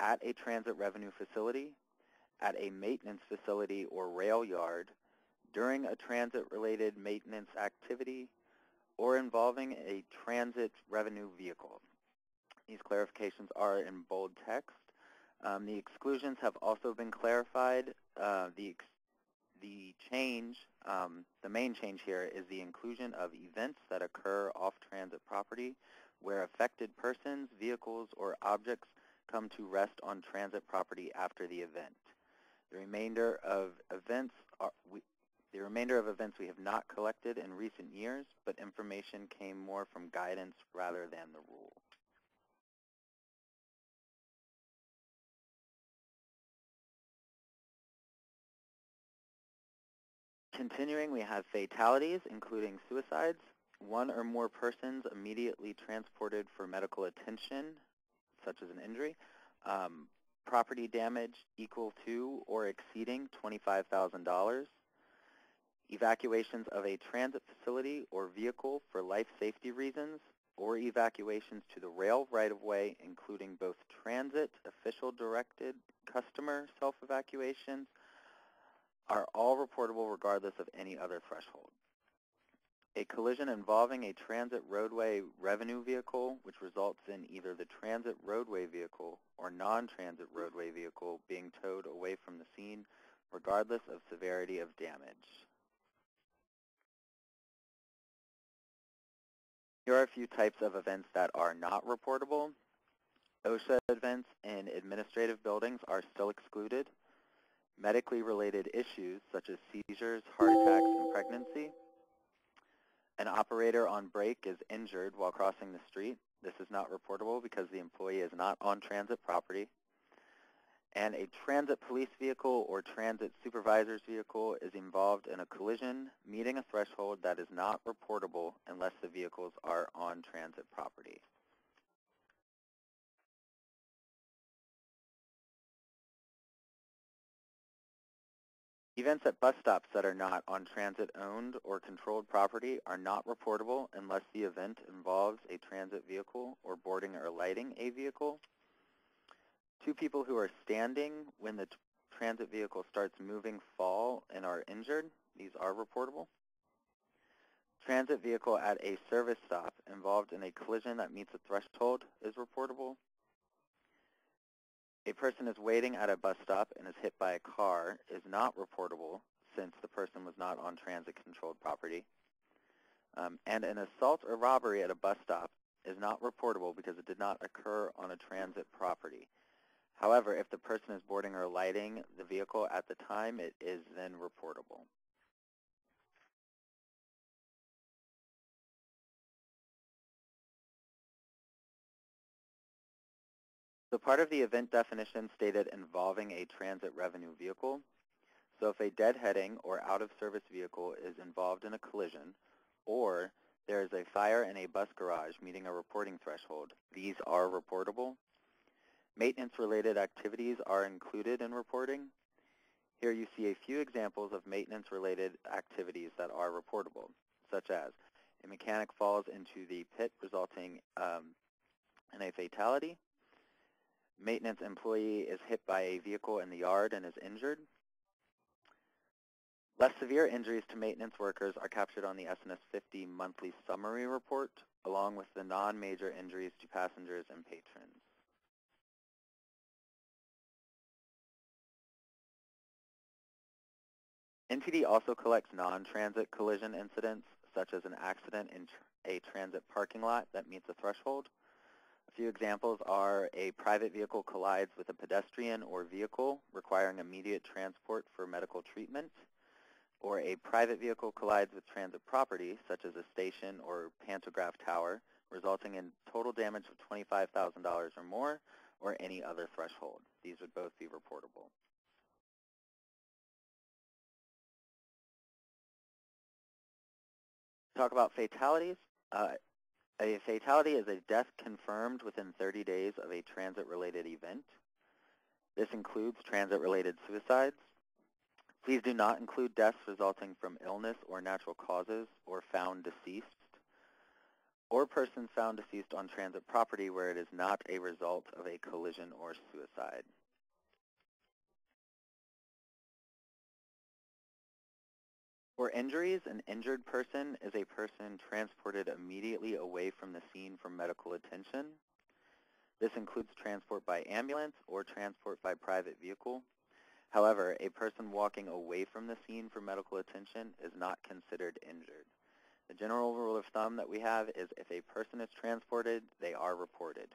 at a transit revenue facility, at a maintenance facility or rail yard, during a transit-related maintenance activity, or involving a transit revenue vehicle. These clarifications are in bold text. Um, the exclusions have also been clarified. Uh, the, the change, um, the main change here is the inclusion of events that occur off transit property where affected persons, vehicles, or objects come to rest on transit property after the event. The remainder of events are, we, the remainder of events we have not collected in recent years, but information came more from guidance rather than the rule. Continuing, we have fatalities, including suicides. One or more persons immediately transported for medical attention, such as an injury. Um, property damage equal to or exceeding $25,000. Evacuations of a transit facility or vehicle for life safety reasons, or evacuations to the rail right-of-way, including both transit, official-directed, customer self-evacuations, are all reportable regardless of any other threshold. A collision involving a transit roadway revenue vehicle, which results in either the transit roadway vehicle or non-transit roadway vehicle being towed away from the scene, regardless of severity of damage. Here are a few types of events that are not reportable. OSHA events in administrative buildings are still excluded. Medically related issues such as seizures, heart attacks, and pregnancy. An operator on break is injured while crossing the street. This is not reportable because the employee is not on transit property. And a transit police vehicle or transit supervisor's vehicle is involved in a collision meeting a threshold that is not reportable unless the vehicles are on transit property. Events at bus stops that are not on transit-owned or controlled property are not reportable unless the event involves a transit vehicle or boarding or lighting a vehicle. Two people who are standing when the transit vehicle starts moving fall and are injured. These are reportable. Transit vehicle at a service stop involved in a collision that meets a threshold is reportable. A person is waiting at a bus stop and is hit by a car is not reportable since the person was not on transit-controlled property. Um, and an assault or robbery at a bus stop is not reportable because it did not occur on a transit property. However, if the person is boarding or lighting the vehicle at the time, it is then reportable. So part of the event definition stated involving a transit revenue vehicle. So if a deadheading or out-of-service vehicle is involved in a collision, or there is a fire in a bus garage meeting a reporting threshold, these are reportable. Maintenance-related activities are included in reporting. Here you see a few examples of maintenance-related activities that are reportable, such as a mechanic falls into the pit resulting um, in a fatality, Maintenance employee is hit by a vehicle in the yard and is injured. Less severe injuries to maintenance workers are captured on the S&S 50 monthly summary report, along with the non-major injuries to passengers and patrons. NTD also collects non-transit collision incidents, such as an accident in tr a transit parking lot that meets a threshold, few examples are a private vehicle collides with a pedestrian or vehicle requiring immediate transport for medical treatment, or a private vehicle collides with transit property, such as a station or pantograph tower, resulting in total damage of $25,000 or more, or any other threshold. These would both be reportable. Talk about fatalities. Uh, A fatality is a death confirmed within 30 days of a transit-related event. This includes transit-related suicides. Please do not include deaths resulting from illness or natural causes or found deceased, or persons found deceased on transit property where it is not a result of a collision or suicide. For injuries, an injured person is a person transported immediately away from the scene for medical attention. This includes transport by ambulance or transport by private vehicle. However, a person walking away from the scene for medical attention is not considered injured. The general rule of thumb that we have is if a person is transported, they are reported.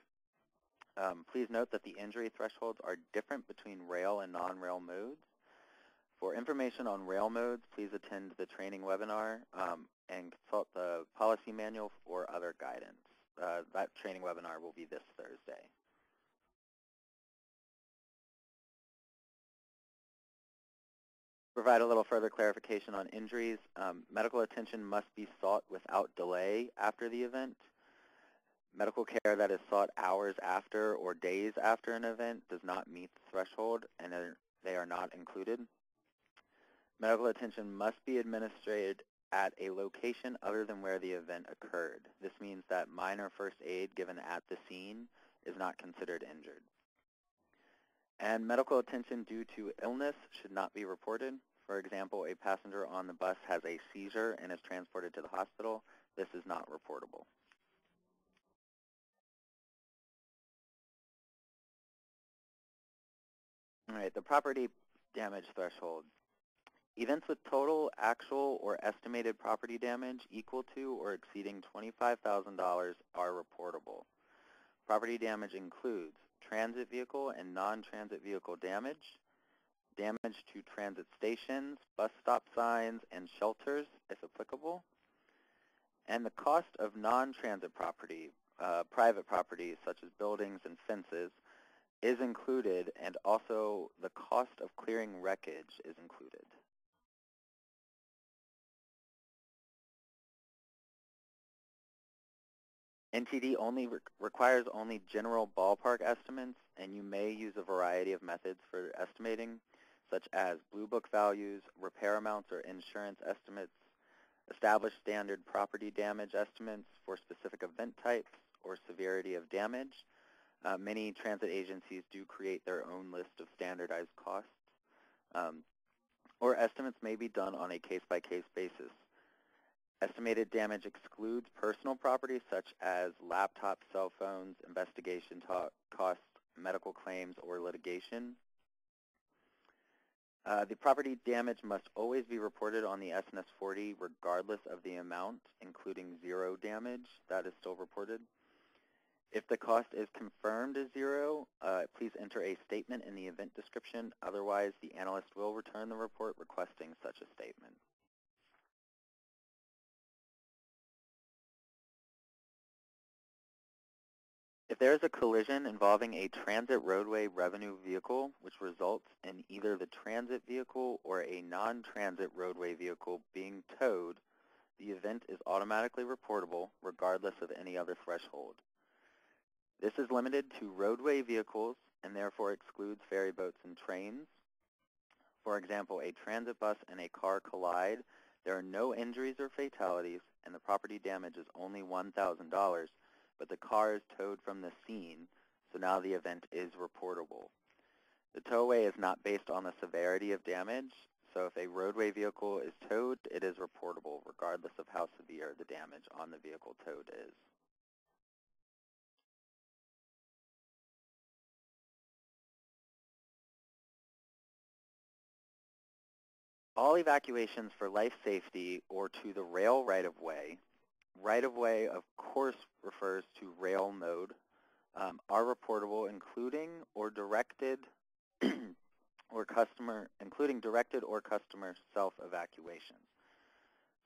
Um, please note that the injury thresholds are different between rail and non-rail modes. For information on rail modes, please attend the training webinar um, and consult the policy manual or other guidance. Uh, that training webinar will be this Thursday. Provide a little further clarification on injuries. Um, medical attention must be sought without delay after the event. Medical care that is sought hours after or days after an event does not meet the threshold and they are not included. Medical attention must be administered at a location other than where the event occurred. This means that minor first aid given at the scene is not considered injured. And medical attention due to illness should not be reported. For example, a passenger on the bus has a seizure and is transported to the hospital. This is not reportable. All right, the property damage threshold. Events with total, actual, or estimated property damage equal to or exceeding $25,000 are reportable. Property damage includes transit vehicle and non-transit vehicle damage, damage to transit stations, bus stop signs, and shelters, if applicable, and the cost of non-transit property, uh, private property such as buildings and fences, is included, and also the cost of clearing wreckage is included. NTD only re requires only general ballpark estimates, and you may use a variety of methods for estimating, such as Blue Book values, repair amounts or insurance estimates, established standard property damage estimates for specific event types or severity of damage. Uh, many transit agencies do create their own list of standardized costs, um, or estimates may be done on a case-by-case -case basis. Estimated damage excludes personal property such as laptops, cell phones, investigation costs, medical claims, or litigation. Uh, the property damage must always be reported on the S&S 40 regardless of the amount, including zero damage. That is still reported. If the cost is confirmed as zero, uh, please enter a statement in the event description. Otherwise, the analyst will return the report requesting such a statement. If there is a collision involving a transit roadway revenue vehicle which results in either the transit vehicle or a non-transit roadway vehicle being towed, the event is automatically reportable regardless of any other threshold. This is limited to roadway vehicles and therefore excludes ferry boats and trains. For example, a transit bus and a car collide. There are no injuries or fatalities, and the property damage is only $1,000 but the car is towed from the scene, so now the event is reportable. The towaway is not based on the severity of damage, so if a roadway vehicle is towed, it is reportable regardless of how severe the damage on the vehicle towed is. All evacuations for life safety or to the rail right-of-way Right-of-way, of course, refers to rail mode, um, are reportable, including or directed [clears throat] or customer, including directed or customer self-evacuations.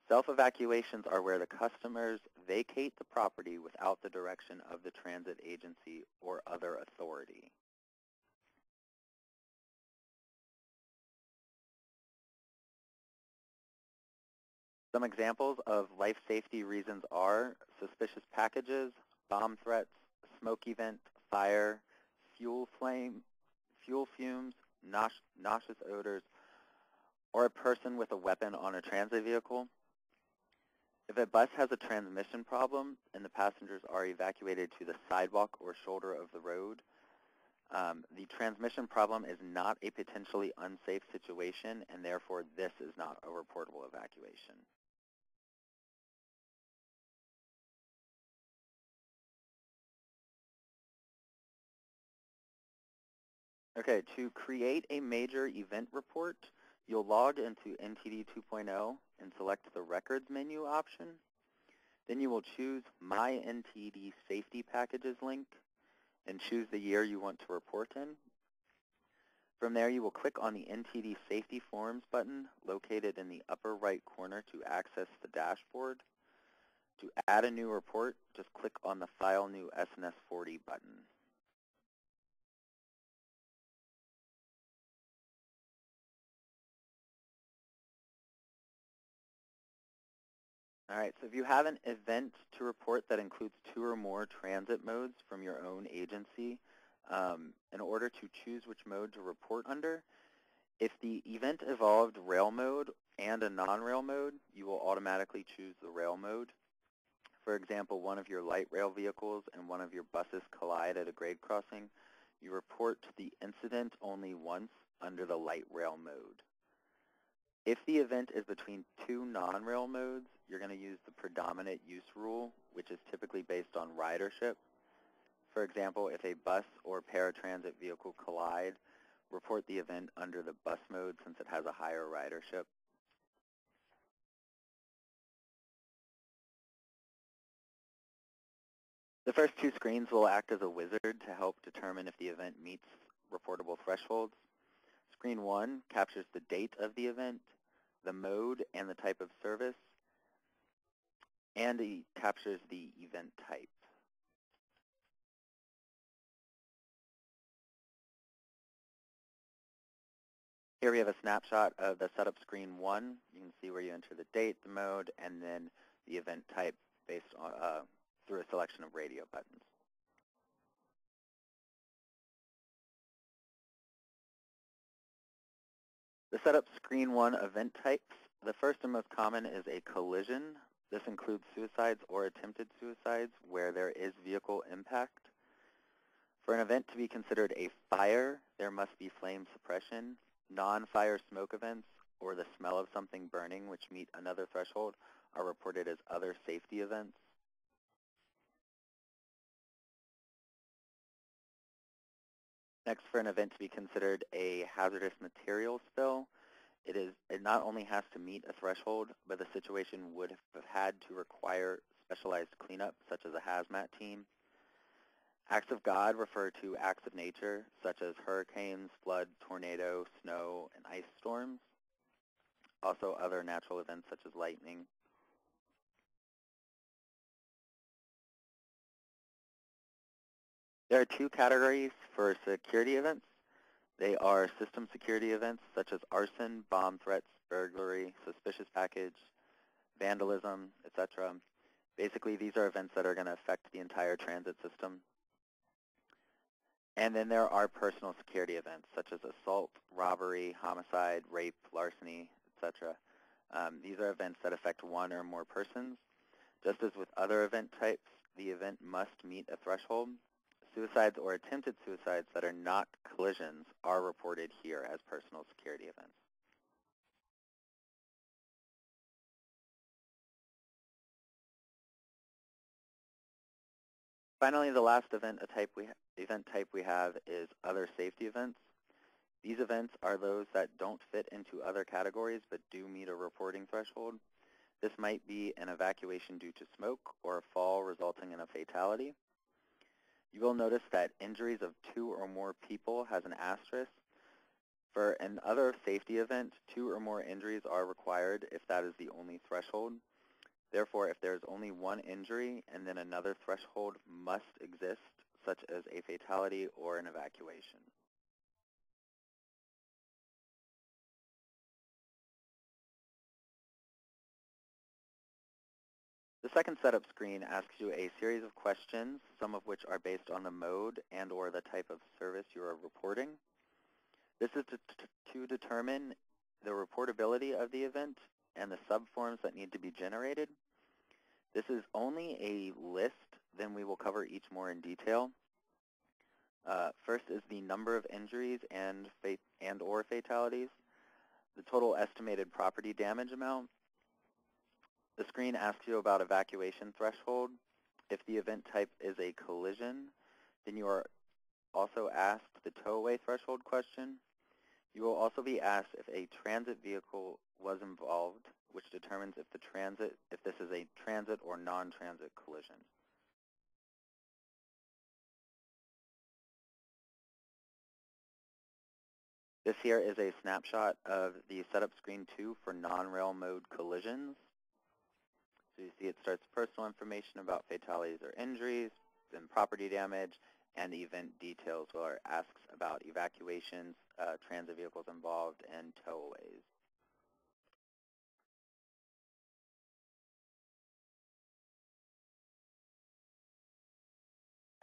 Self-evacuations are where the customers vacate the property without the direction of the transit agency or other authority. Some examples of life safety reasons are suspicious packages, bomb threats, smoke event, fire, fuel flame, fuel fumes, nauseous odors, or a person with a weapon on a transit vehicle. If a bus has a transmission problem and the passengers are evacuated to the sidewalk or shoulder of the road, um, the transmission problem is not a potentially unsafe situation, and therefore this is not a reportable evacuation. Okay, to create a major event report, you'll log into NTD 2.0 and select the Records menu option. Then you will choose My NTD Safety Packages link and choose the year you want to report in. From there, you will click on the NTD Safety Forms button located in the upper right corner to access the dashboard. To add a new report, just click on the File New S&S 40 button. All right, so if you have an event to report that includes two or more transit modes from your own agency, um, in order to choose which mode to report under, if the event involved rail mode and a non-rail mode, you will automatically choose the rail mode. For example, one of your light rail vehicles and one of your buses collide at a grade crossing, you report the incident only once under the light rail mode. If the event is between two non-rail modes, you're going to use the predominant use rule, which is typically based on ridership. For example, if a bus or paratransit vehicle collide, report the event under the bus mode since it has a higher ridership. The first two screens will act as a wizard to help determine if the event meets reportable thresholds. Screen 1 captures the date of the event, the mode and the type of service, and it captures the event type. Here we have a snapshot of the setup screen 1. You can see where you enter the date, the mode, and then the event type based on, uh, through a selection of radio buttons. The setup screen one event types, the first and most common is a collision. This includes suicides or attempted suicides where there is vehicle impact. For an event to be considered a fire, there must be flame suppression. Non-fire smoke events or the smell of something burning, which meet another threshold, are reported as other safety events. Next, for an event to be considered a hazardous material spill, it is it not only has to meet a threshold, but the situation would have had to require specialized cleanup, such as a hazmat team. Acts of God refer to acts of nature, such as hurricanes, flood, tornado, snow, and ice storms. Also other natural events such as lightning. There are two categories for security events. They are system security events such as arson, bomb threats, burglary, suspicious package, vandalism, etc. Basically, these are events that are going to affect the entire transit system. And then there are personal security events such as assault, robbery, homicide, rape, larceny, etc. Um, these are events that affect one or more persons. Just as with other event types, the event must meet a threshold Suicides or attempted suicides that are not collisions are reported here as personal security events. Finally, the last event type, we event type we have is other safety events. These events are those that don't fit into other categories but do meet a reporting threshold. This might be an evacuation due to smoke or a fall resulting in a fatality. You will notice that injuries of two or more people has an asterisk. For an other safety event, two or more injuries are required if that is the only threshold. Therefore, if there is only one injury and then another threshold must exist, such as a fatality or an evacuation. Second setup screen asks you a series of questions, some of which are based on the mode and or the type of service you are reporting. This is to, to determine the reportability of the event and the subforms that need to be generated. This is only a list, then we will cover each more in detail. Uh, first is the number of injuries and, and or fatalities, the total estimated property damage amount. The screen asks you about evacuation threshold. If the event type is a collision, then you are also asked the tow-away threshold question. You will also be asked if a transit vehicle was involved, which determines if the transit, if this is a transit or non-transit collision. This here is a snapshot of the setup screen 2 for non-rail mode collisions. So you see it starts personal information about fatalities or injuries, then property damage, and event details where it asks about evacuations, uh, transit vehicles involved, and towaways.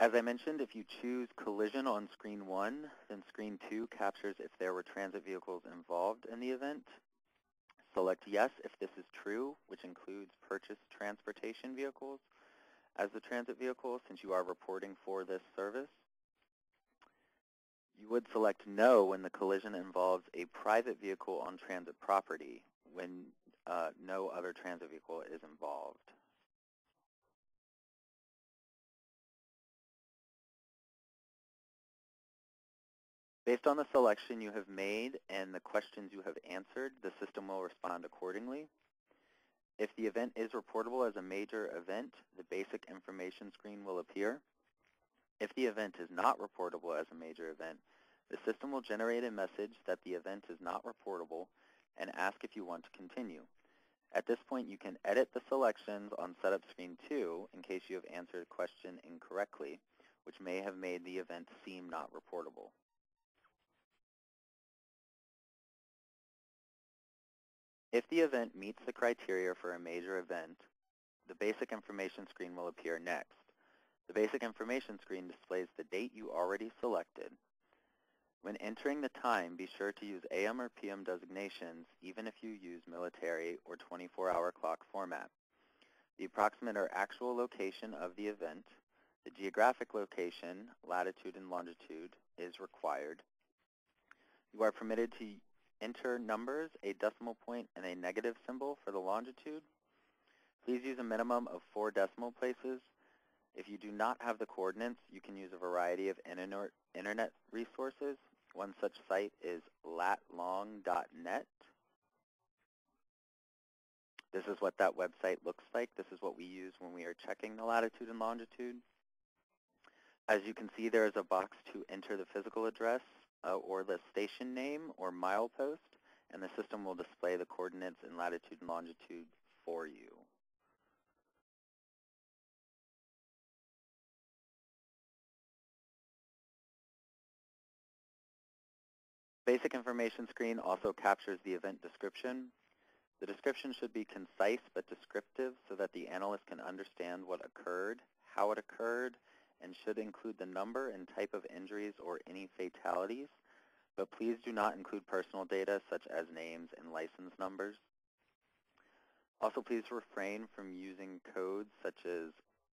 As I mentioned, if you choose collision on screen 1, then screen 2 captures if there were transit vehicles involved in the event. Select yes if this is true, which includes purchased transportation vehicles as the transit vehicle since you are reporting for this service. You would select no when the collision involves a private vehicle on transit property when uh, no other transit vehicle is involved. Based on the selection you have made and the questions you have answered, the system will respond accordingly. If the event is reportable as a major event, the basic information screen will appear. If the event is not reportable as a major event, the system will generate a message that the event is not reportable and ask if you want to continue. At this point, you can edit the selections on setup screen 2 in case you have answered a question incorrectly, which may have made the event seem not reportable. If the event meets the criteria for a major event, the basic information screen will appear next. The basic information screen displays the date you already selected. When entering the time, be sure to use AM or PM designations, even if you use military or 24-hour clock format. The approximate or actual location of the event, the geographic location, latitude and longitude, is required. You are permitted to enter numbers, a decimal point, and a negative symbol for the longitude. Please use a minimum of four decimal places. If you do not have the coordinates, you can use a variety of internet resources. One such site is latlong.net. This is what that website looks like. This is what we use when we are checking the latitude and longitude. As you can see, there is a box to enter the physical address uh, or the station name or milepost, and the system will display the coordinates in latitude and longitude for you. Basic information screen also captures the event description. The description should be concise but descriptive so that the analyst can understand what occurred, how it occurred, and should include the number and type of injuries or any fatalities, but please do not include personal data such as names and license numbers. Also, please refrain from using codes such as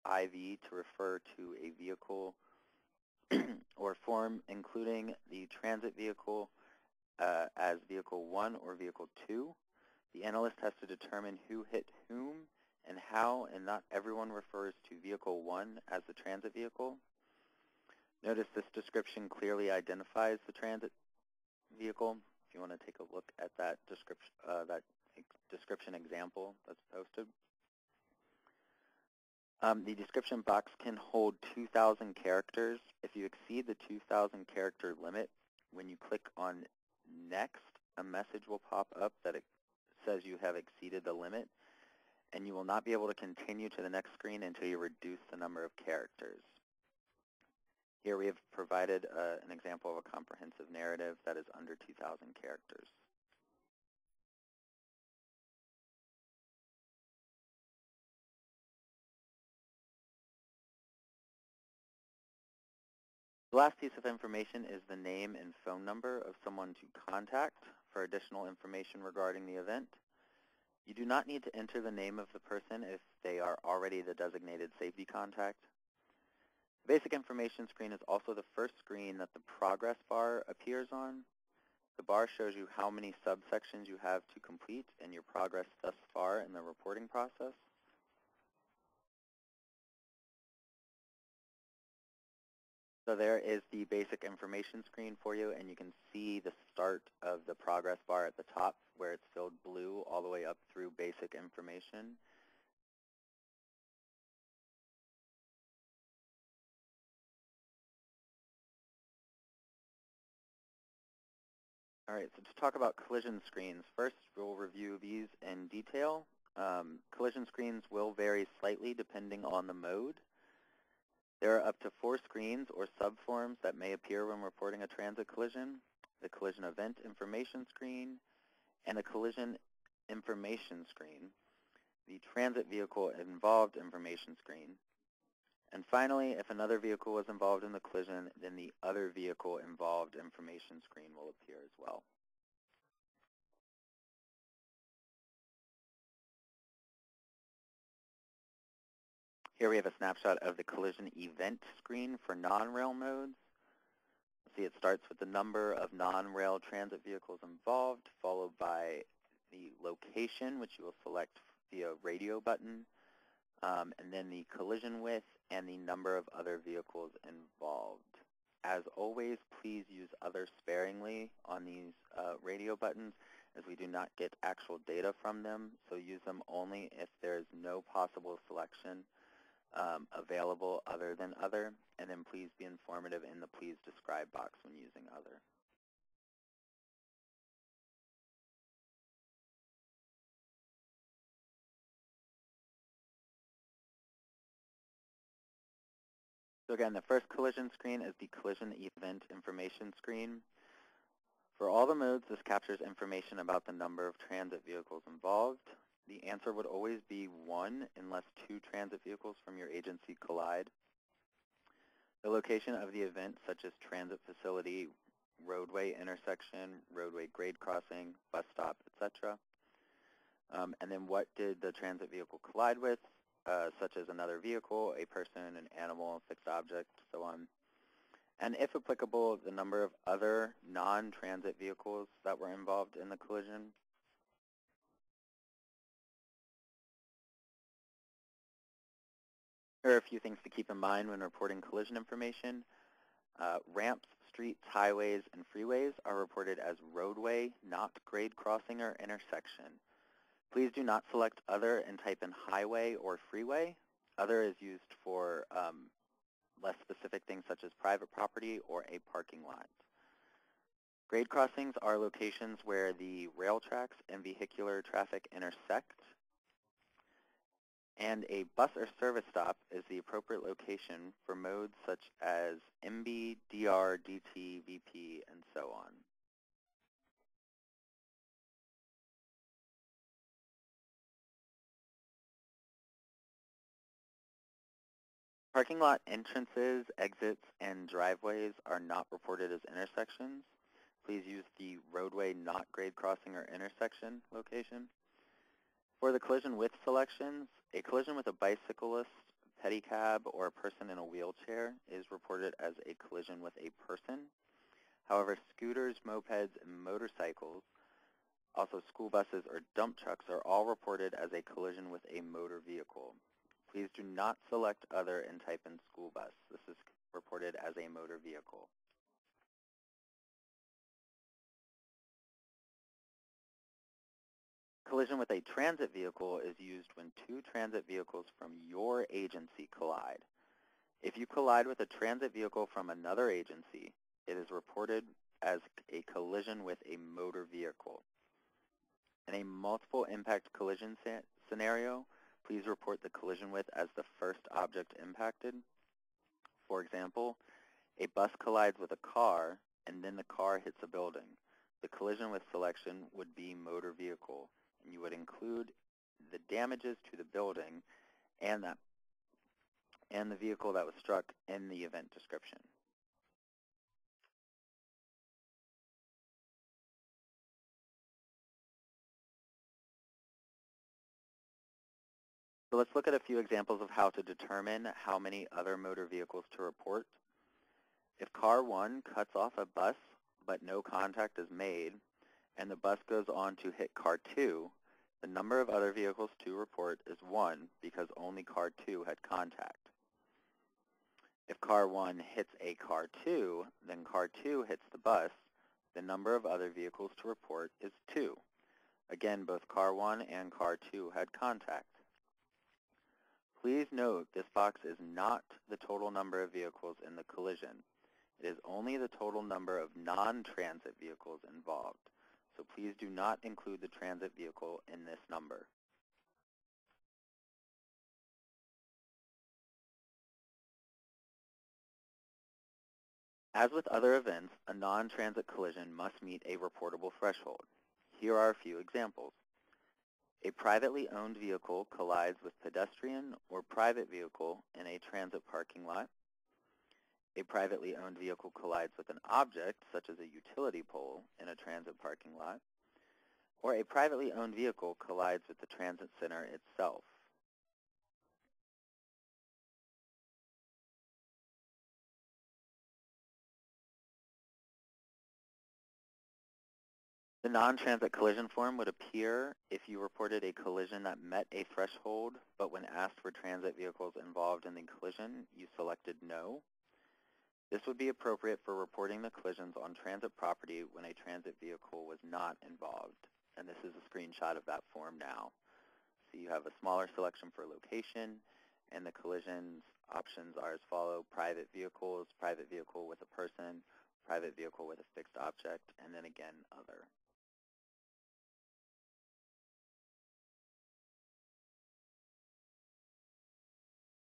IV to refer to a vehicle [clears throat] or form including the transit vehicle uh, as vehicle 1 or vehicle 2. The analyst has to determine who hit whom and how, and not everyone refers to vehicle 1 as the transit vehicle. Notice this description clearly identifies the transit vehicle. If you want to take a look at that description, uh, that description example that's posted. Um, the description box can hold 2,000 characters. If you exceed the 2,000 character limit, when you click on next, a message will pop up that it says you have exceeded the limit and you will not be able to continue to the next screen until you reduce the number of characters. Here we have provided uh, an example of a comprehensive narrative that is under 2,000 characters. The last piece of information is the name and phone number of someone to contact for additional information regarding the event. You do not need to enter the name of the person if they are already the designated safety contact. The basic information screen is also the first screen that the progress bar appears on. The bar shows you how many subsections you have to complete and your progress thus far in the reporting process. So there is the basic information screen for you, and you can see the start of the progress bar at the top where it's filled blue all the way up through basic information. All right, so to talk about collision screens, first we'll review these in detail. Um, collision screens will vary slightly depending on the mode. There are up to four screens or subforms that may appear when reporting a transit collision, the collision event information screen, and the collision information screen, the transit vehicle involved information screen, and finally, if another vehicle was involved in the collision, then the other vehicle involved information screen will appear as well. Here we have a snapshot of the collision event screen for non-rail modes. See, it starts with the number of non-rail transit vehicles involved, followed by the location, which you will select via radio button, um, and then the collision width and the number of other vehicles involved. As always, please use other sparingly on these uh, radio buttons as we do not get actual data from them, so use them only if there is no possible selection um, available other than other, and then please be informative in the please describe box when using other. So again, the first collision screen is the collision event information screen. For all the modes, this captures information about the number of transit vehicles involved. The answer would always be one unless two transit vehicles from your agency collide. The location of the event, such as transit facility, roadway intersection, roadway grade crossing, bus stop, etc. Um, and then what did the transit vehicle collide with? uh, such as another vehicle, a person, an animal, a fixed object, so on. And if applicable, the number of other non-transit vehicles that were involved in the collision. There are a few things to keep in mind when reporting collision information. Uh, ramps, streets, highways, and freeways are reported as roadway, not grade crossing or intersection. Please do not select Other and type in Highway or Freeway. Other is used for um, less specific things such as private property or a parking lot. Grade crossings are locations where the rail tracks and vehicular traffic intersect. And a bus or service stop is the appropriate location for modes such as MB, DR, DT, VP, and so on. Parking lot entrances, exits, and driveways are not reported as intersections. Please use the roadway not grade crossing or intersection location. For the collision with selections, a collision with a bicyclist, pedicab, or a person in a wheelchair is reported as a collision with a person. However, scooters, mopeds, and motorcycles, also school buses or dump trucks, are all reported as a collision with a motor vehicle. Please do not select other and type in school bus. This is reported as a motor vehicle. Collision with a transit vehicle is used when two transit vehicles from your agency collide. If you collide with a transit vehicle from another agency, it is reported as a collision with a motor vehicle. In a multiple impact collision scenario, Please report the collision with as the first object impacted. For example, a bus collides with a car and then the car hits a building. The collision with selection would be motor vehicle, and you would include the damages to the building and that and the vehicle that was struck in the event description. So let's look at a few examples of how to determine how many other motor vehicles to report. If car 1 cuts off a bus but no contact is made, and the bus goes on to hit car 2, the number of other vehicles to report is 1 because only car 2 had contact. If car 1 hits a car 2, then car 2 hits the bus, the number of other vehicles to report is 2. Again, both car 1 and car 2 had contact. Please note this box is not the total number of vehicles in the collision. It is only the total number of non-transit vehicles involved. So please do not include the transit vehicle in this number. As with other events, a non-transit collision must meet a reportable threshold. Here are a few examples. A privately owned vehicle collides with pedestrian or private vehicle in a transit parking lot. A privately owned vehicle collides with an object, such as a utility pole, in a transit parking lot. Or a privately owned vehicle collides with the transit center itself. The non-transit collision form would appear if you reported a collision that met a threshold, but when asked for transit vehicles involved in the collision, you selected no. This would be appropriate for reporting the collisions on transit property when a transit vehicle was not involved. And this is a screenshot of that form now. So you have a smaller selection for location, and the collisions options are as follow, private vehicles, private vehicle with a person, private vehicle with a fixed object, and then again, other.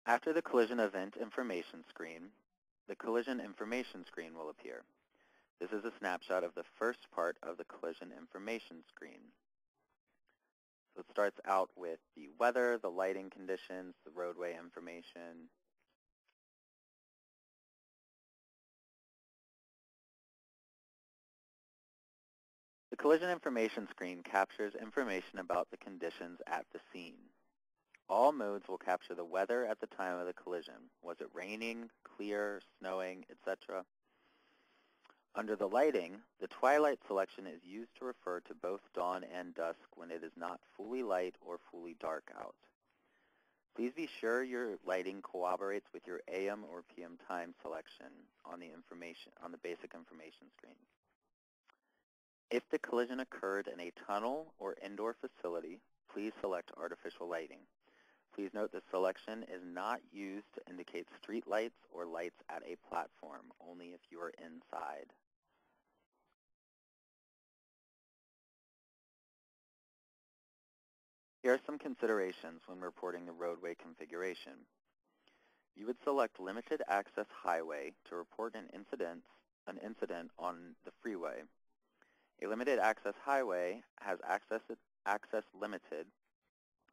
After the collision event information screen, the collision information screen will appear. This is a snapshot of the first part of the collision information screen. So it starts out with the weather, the lighting conditions, the roadway information. The collision information screen captures information about the conditions at the scene. All modes will capture the weather at the time of the collision. Was it raining, clear, snowing, etc.? Under the lighting, the twilight selection is used to refer to both dawn and dusk when it is not fully light or fully dark out. Please be sure your lighting cooperates with your AM or PM time selection on the information on the basic information screen. If the collision occurred in a tunnel or indoor facility, please select artificial lighting. Please note this selection is not used to indicate street lights or lights at a platform, only if you are inside. Here are some considerations when reporting the roadway configuration. You would select limited access highway to report an incident, an incident on the freeway. A limited access highway has access, access limited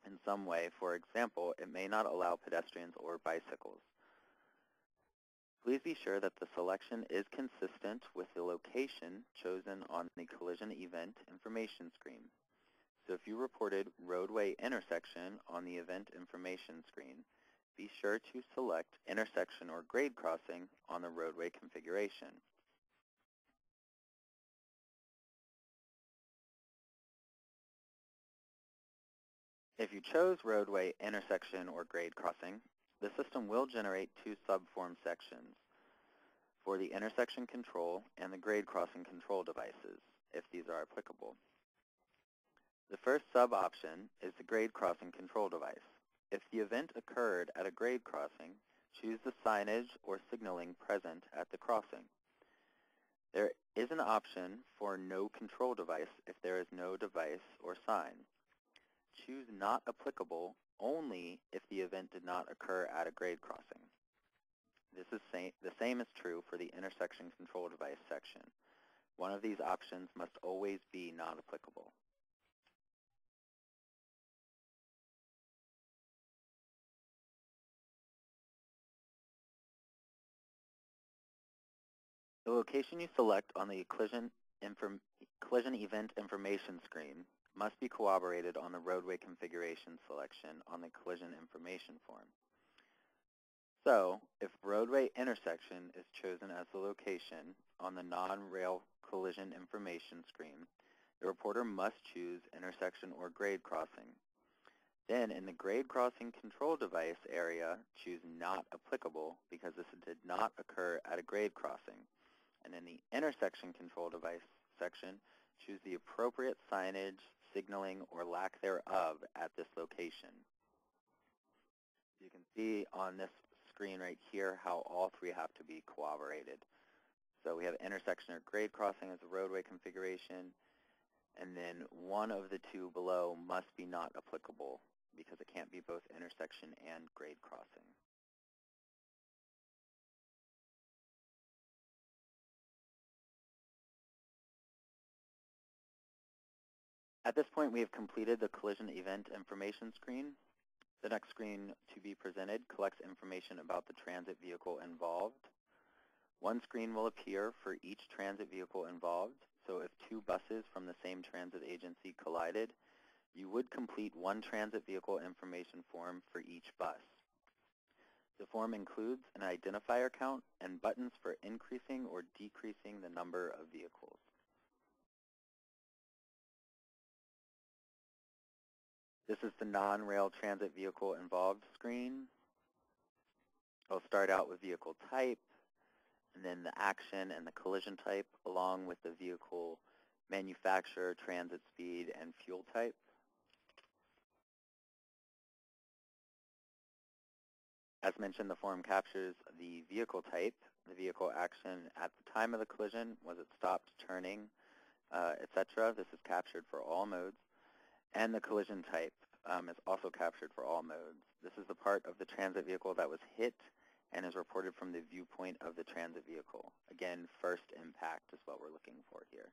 in some way. For example, it may not allow pedestrians or bicycles. Please be sure that the selection is consistent with the location chosen on the collision event information screen. So if you reported roadway intersection on the event information screen, be sure to select intersection or grade crossing on the roadway configuration. If you chose roadway, intersection, or grade crossing, the system will generate two subform sections for the intersection control and the grade crossing control devices, if these are applicable. The first sub-option is the grade crossing control device. If the event occurred at a grade crossing, choose the signage or signaling present at the crossing. There is an option for no control device if there is no device or sign choose not applicable only if the event did not occur at a grade crossing. This is same, the same is true for the intersection control device section. One of these options must always be not applicable. The location you select on the collision, collision event information screen must be corroborated on the roadway configuration selection on the collision information form. So, if roadway intersection is chosen as the location on the non-rail collision information screen, the reporter must choose intersection or grade crossing. Then in the grade crossing control device area, choose not applicable because this did not occur at a grade crossing. And in the intersection control device section, choose the appropriate signage, signaling, or lack thereof at this location. You can see on this screen right here how all three have to be corroborated. So we have intersection or grade crossing as a roadway configuration, and then one of the two below must be not applicable because it can't be both intersection and grade crossing. At this point, we have completed the collision event information screen. The next screen to be presented collects information about the transit vehicle involved. One screen will appear for each transit vehicle involved, so if two buses from the same transit agency collided, you would complete one transit vehicle information form for each bus. The form includes an identifier count and buttons for increasing or decreasing the number of vehicles. This is the non-rail transit vehicle involved screen. I'll start out with vehicle type, and then the action and the collision type, along with the vehicle manufacturer, transit speed, and fuel type. As mentioned, the form captures the vehicle type, the vehicle action at the time of the collision, was it stopped, turning, uh, etc. This is captured for all modes. And the collision type um, is also captured for all modes. This is the part of the transit vehicle that was hit and is reported from the viewpoint of the transit vehicle. Again, first impact is what we're looking for here.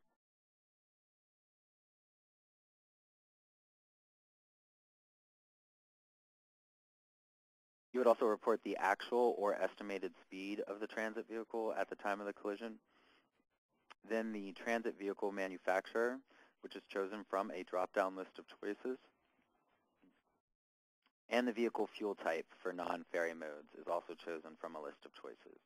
You would also report the actual or estimated speed of the transit vehicle at the time of the collision. Then the transit vehicle manufacturer, which is chosen from a drop-down list of choices. And the vehicle fuel type for non-ferry modes is also chosen from a list of choices.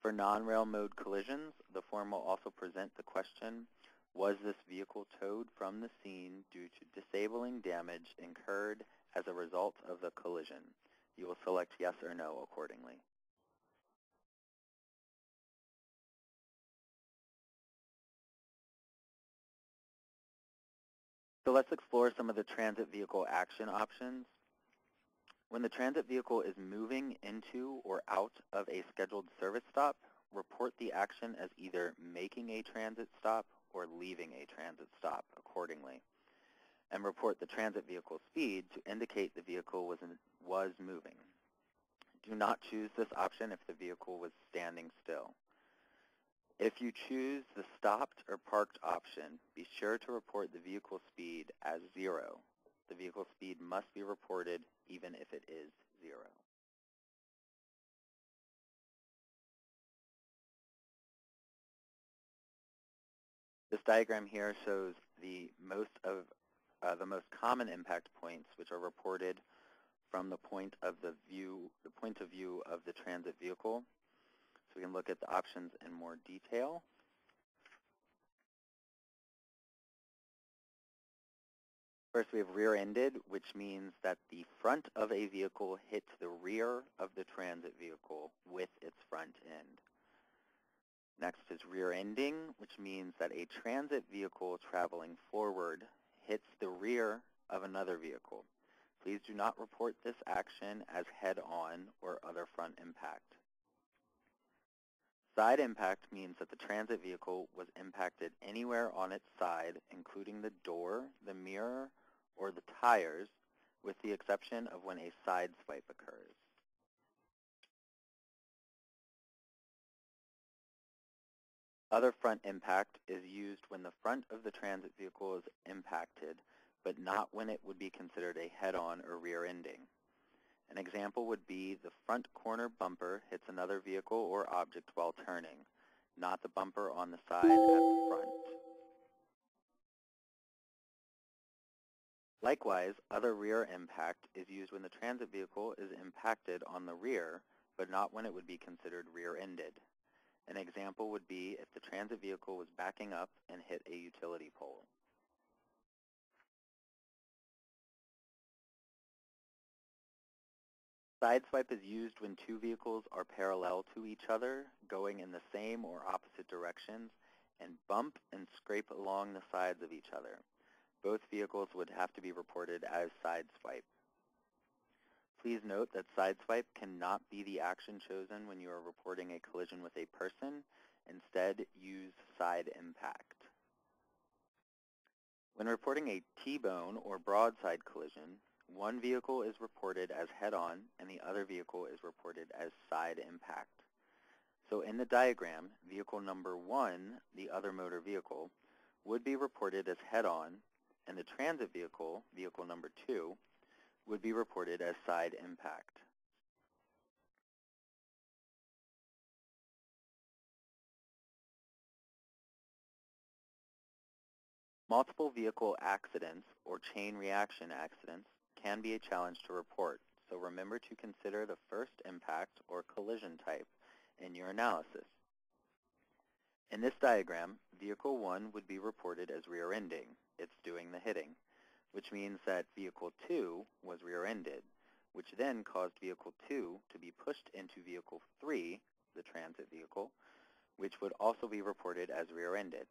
For non-rail mode collisions, the form will also present the question, was this vehicle towed from the scene due to disabling damage incurred as a result of the collision? You will select yes or no accordingly. So let's explore some of the transit vehicle action options. When the transit vehicle is moving into or out of a scheduled service stop, report the action as either making a transit stop or leaving a transit stop accordingly and report the transit vehicle speed to indicate the vehicle was, in, was moving. Do not choose this option if the vehicle was standing still. If you choose the stopped or parked option, be sure to report the vehicle speed as zero. The vehicle speed must be reported even if it is zero. This diagram here shows the most of uh, the most common impact points, which are reported from the point of the view, the point of view of the transit vehicle. So we can look at the options in more detail. First, we have rear-ended, which means that the front of a vehicle hits the rear of the transit vehicle with its front end. Next is rear-ending, which means that a transit vehicle traveling forward hits the rear of another vehicle. Please do not report this action as head-on or other front impact. Side impact means that the transit vehicle was impacted anywhere on its side, including the door, the mirror, or the tires, with the exception of when a side swipe occurs. Other front impact is used when the front of the transit vehicle is impacted, but not when it would be considered a head-on or rear-ending. An example would be the front corner bumper hits another vehicle or object while turning, not the bumper on the side at the front. Likewise, other rear impact is used when the transit vehicle is impacted on the rear, but not when it would be considered rear-ended. An example would be if the transit vehicle was backing up and hit a utility pole. Sideswipe is used when two vehicles are parallel to each other, going in the same or opposite directions, and bump and scrape along the sides of each other. Both vehicles would have to be reported as sideswipe. Please note that sideswipe cannot be the action chosen when you are reporting a collision with a person. Instead, use side impact. When reporting a T-bone or broadside collision, one vehicle is reported as head-on and the other vehicle is reported as side impact. So in the diagram, vehicle number one, the other motor vehicle, would be reported as head-on and the transit vehicle, vehicle number two, would be reported as side impact. Multiple vehicle accidents or chain reaction accidents can be a challenge to report, so remember to consider the first impact or collision type in your analysis. In this diagram, vehicle 1 would be reported as rear-ending. It's doing the hitting, which means that vehicle 2 was rear-ended, which then caused vehicle 2 to be pushed into vehicle 3, the transit vehicle, which would also be reported as rear-ended.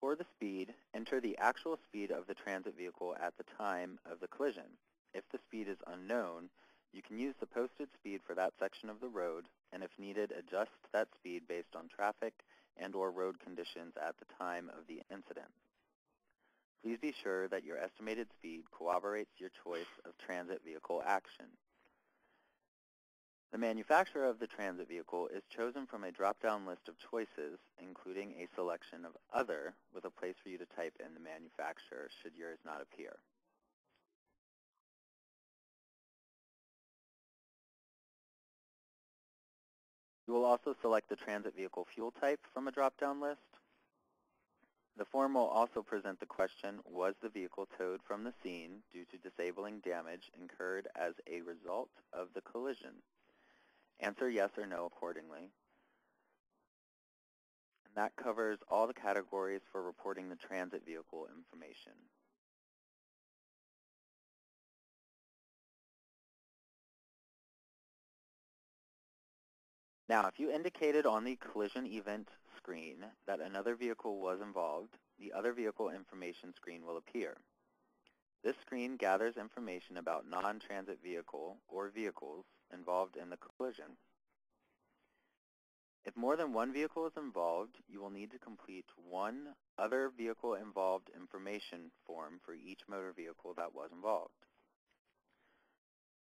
For the speed, enter the actual speed of the transit vehicle at the time of the collision. If the speed is unknown, you can use the posted speed for that section of the road, and if needed, adjust that speed based on traffic and or road conditions at the time of the incident. Please be sure that your estimated speed corroborates your choice of transit vehicle action. The manufacturer of the transit vehicle is chosen from a drop-down list of choices, including a selection of Other, with a place for you to type in the manufacturer should yours not appear. You will also select the transit vehicle fuel type from a drop-down list. The form will also present the question, was the vehicle towed from the scene due to disabling damage incurred as a result of the collision? Answer yes or no accordingly. And that covers all the categories for reporting the transit vehicle information. Now, if you indicated on the collision event screen that another vehicle was involved, the other vehicle information screen will appear. This screen gathers information about non-transit vehicle or vehicles involved in the collision. If more than one vehicle is involved, you will need to complete one other vehicle involved information form for each motor vehicle that was involved.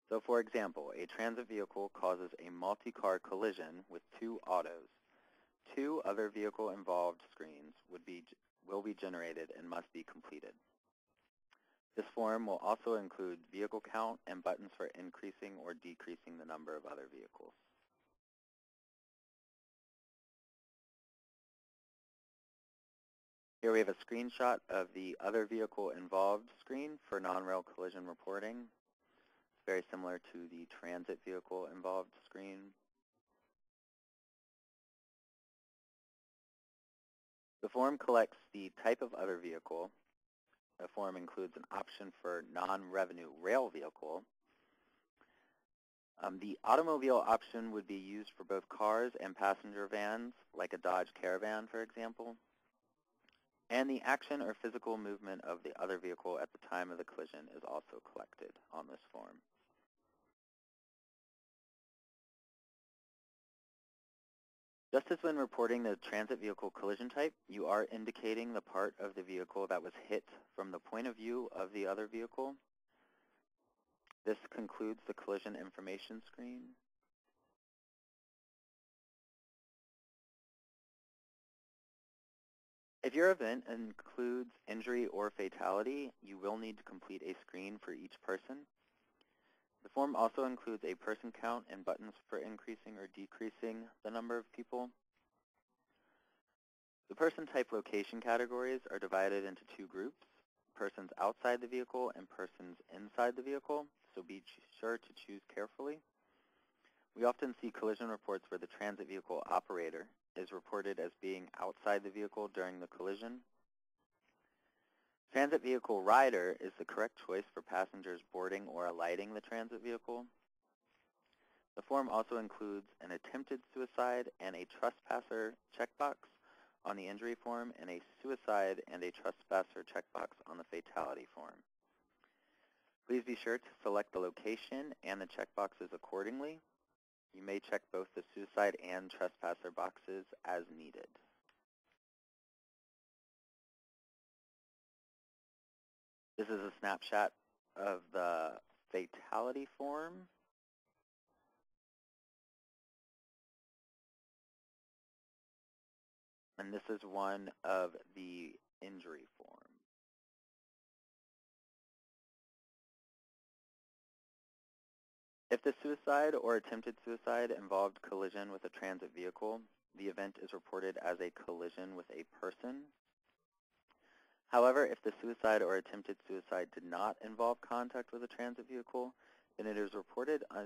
So for example, a transit vehicle causes a multi-car collision with two autos. Two other vehicle involved screens would be, will be generated and must be completed. This form will also include vehicle count and buttons for increasing or decreasing the number of other vehicles. Here we have a screenshot of the other vehicle involved screen for non-rail collision reporting. It's very similar to the transit vehicle involved screen. The form collects the type of other vehicle, form includes an option for non-revenue rail vehicle. Um, the automobile option would be used for both cars and passenger vans, like a Dodge Caravan, for example. And the action or physical movement of the other vehicle at the time of the collision is also collected on this form. Just as when reporting the transit vehicle collision type, you are indicating the part of the vehicle that was hit from the point of view of the other vehicle. This concludes the collision information screen. If your event includes injury or fatality, you will need to complete a screen for each person. The form also includes a person count and buttons for increasing or decreasing the number of people. The person type location categories are divided into two groups, persons outside the vehicle and persons inside the vehicle, so be sure to choose carefully. We often see collision reports where the transit vehicle operator is reported as being outside the vehicle during the collision. Transit vehicle rider is the correct choice for passengers boarding or alighting the transit vehicle. The form also includes an attempted suicide and a trespasser checkbox on the injury form and a suicide and a trespasser checkbox on the fatality form. Please be sure to select the location and the checkboxes accordingly. You may check both the suicide and trespasser boxes as needed. This is a snapshot of the fatality form. And this is one of the injury forms. If the suicide or attempted suicide involved collision with a transit vehicle, the event is reported as a collision with a person. However, if the suicide or attempted suicide did not involve contact with a transit vehicle, then it is reported, uh,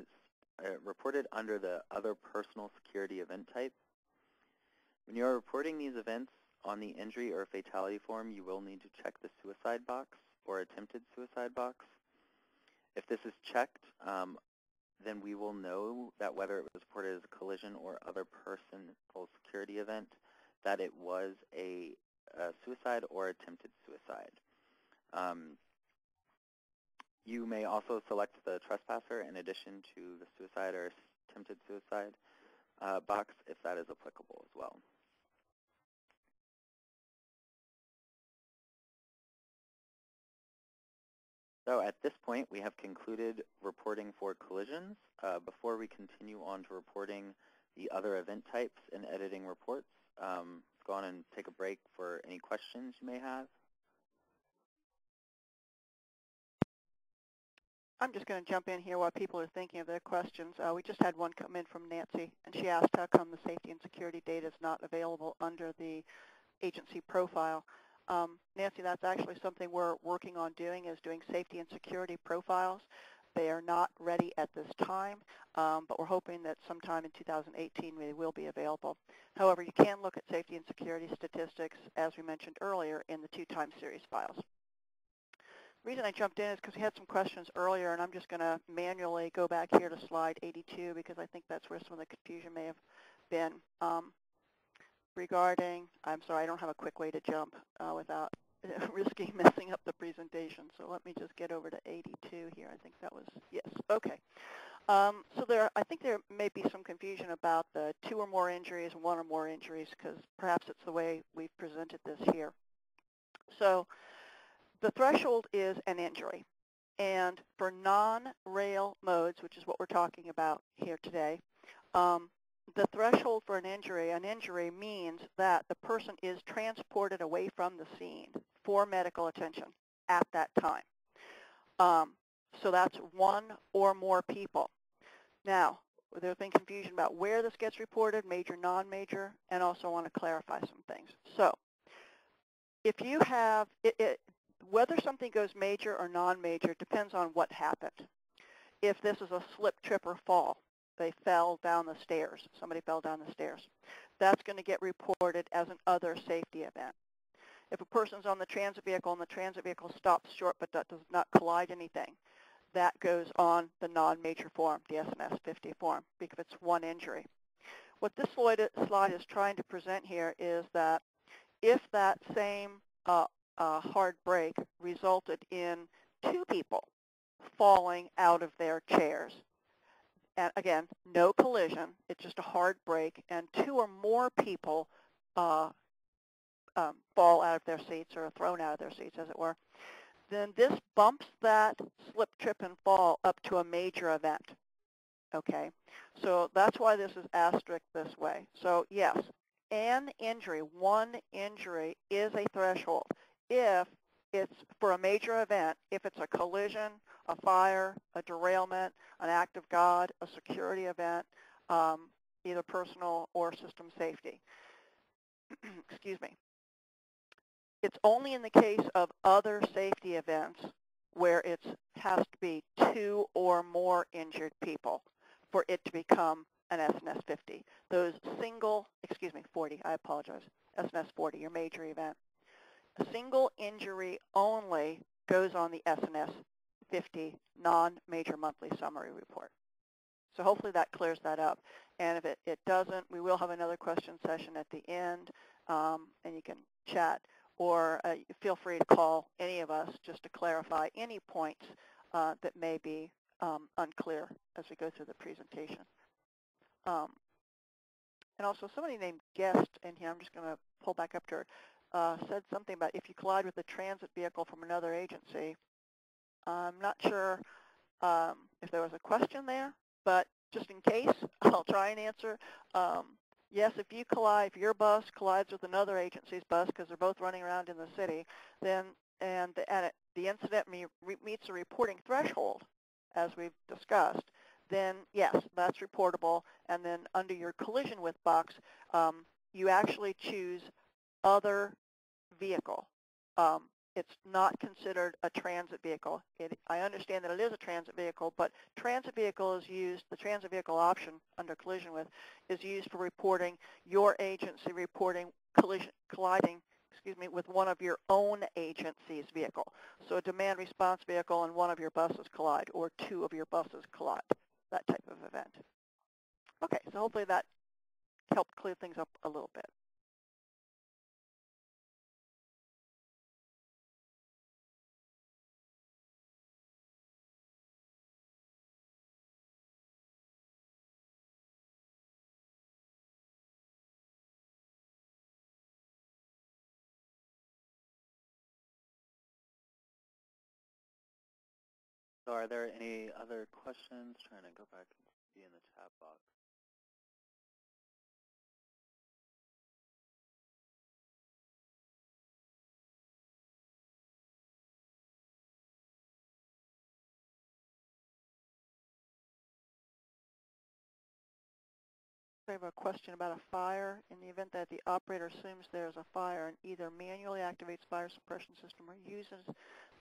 reported under the other personal security event type. When you are reporting these events on the injury or fatality form, you will need to check the suicide box or attempted suicide box. If this is checked, um, then we will know that whether it was reported as a collision or other personal security event, that it was a, a suicide or attempted suicide. Um, you may also select the trespasser in addition to the suicide or attempted suicide uh, box if that is applicable as well. So at this point, we have concluded reporting for collisions. Uh, before we continue on to reporting the other event types and editing reports, um, go on and take a break for any questions you may have.
I'm just going to jump in here while people are thinking of their questions. Uh, we just had one come in from Nancy, and she asked how come the safety and security data is not available under the agency profile. Um, Nancy, that's actually something we're working on doing is doing safety and security profiles. They are not ready at this time, um, but we're hoping that sometime in 2018 they will be available. However, you can look at safety and security statistics, as we mentioned earlier, in the two time series files. The reason I jumped in is because we had some questions earlier, and I'm just going to manually go back here to slide 82 because I think that's where some of the confusion may have been. Um, regarding, I'm sorry, I don't have a quick way to jump uh, without [laughs] risking [laughs] messing up the presentation. So let me just get over to 82 here. I think that was, yes, okay. Um, so there, I think there may be some confusion about the two or more injuries, one or more injuries, because perhaps it's the way we've presented this here. So the threshold is an injury. And for non-rail modes, which is what we're talking about here today, um, the threshold for an injury, an injury means that the person is transported away from the scene for medical attention at that time. Um, so that's one or more people. Now, there's been confusion about where this gets reported, major, non-major, and also want to clarify some things. So if you have, it, it, whether something goes major or non-major depends on what happened. If this is a slip, trip, or fall, they fell down the stairs. Somebody fell down the stairs. That's going to get reported as an other safety event. If a person's on the transit vehicle and the transit vehicle stops short but does not collide anything, that goes on the non-major form, the S&S 50 form, because it's one injury. What this slide is trying to present here is that if that same uh, uh, hard brake resulted in two people falling out of their chairs, and again, no collision. It's just a hard brake, and two or more people uh, um, fall out of their seats or are thrown out of their seats, as it were, then this bumps that slip, trip, and fall up to a major event. Okay, so that's why this is asterisk this way. So yes, an injury, one injury is a threshold if it's for a major event, if it's a collision, a fire, a derailment, an act of God, a security event, um, either personal or system safety. [clears throat] excuse me, it's only in the case of other safety events where it has to be two or more injured people for it to become an S&S 50. Those single, excuse me, 40, I apologize, S&S 40, your major event. A single injury only goes on the S&S 50 non-major monthly summary report. So hopefully that clears that up. And if it, it doesn't, we will have another question session at the end, um, and you can chat. Or uh, feel free to call any of us just to clarify any points uh, that may be um, unclear as we go through the presentation. Um, and also somebody named Guest in here, I'm just going to pull back up to her, uh, said something about if you collide with a transit vehicle from another agency. I'm not sure um, if there was a question there, but just in case, [laughs] I'll try and answer. Um, yes, if you collide, if your bus collides with another agency's bus because they're both running around in the city, then and the, and it, the incident me, re, meets the reporting threshold, as we've discussed, then yes, that's reportable. And then under your collision with box, um, you actually choose other vehicle. Um, it's not considered a transit vehicle. It, I understand that it is a transit vehicle, but transit vehicle is used, the transit vehicle option under collision with is used for reporting your agency reporting collision, colliding excuse me, with one of your own agency's vehicle. So a demand response vehicle and one of your buses collide, or two of your buses collide, that type of event. Okay, so hopefully that helped clear things up a little bit.
So are there any other questions? Trying to go back and see in the chat box.
I have a question about a fire. In the event that the operator assumes there's a fire and either manually activates fire suppression system or uses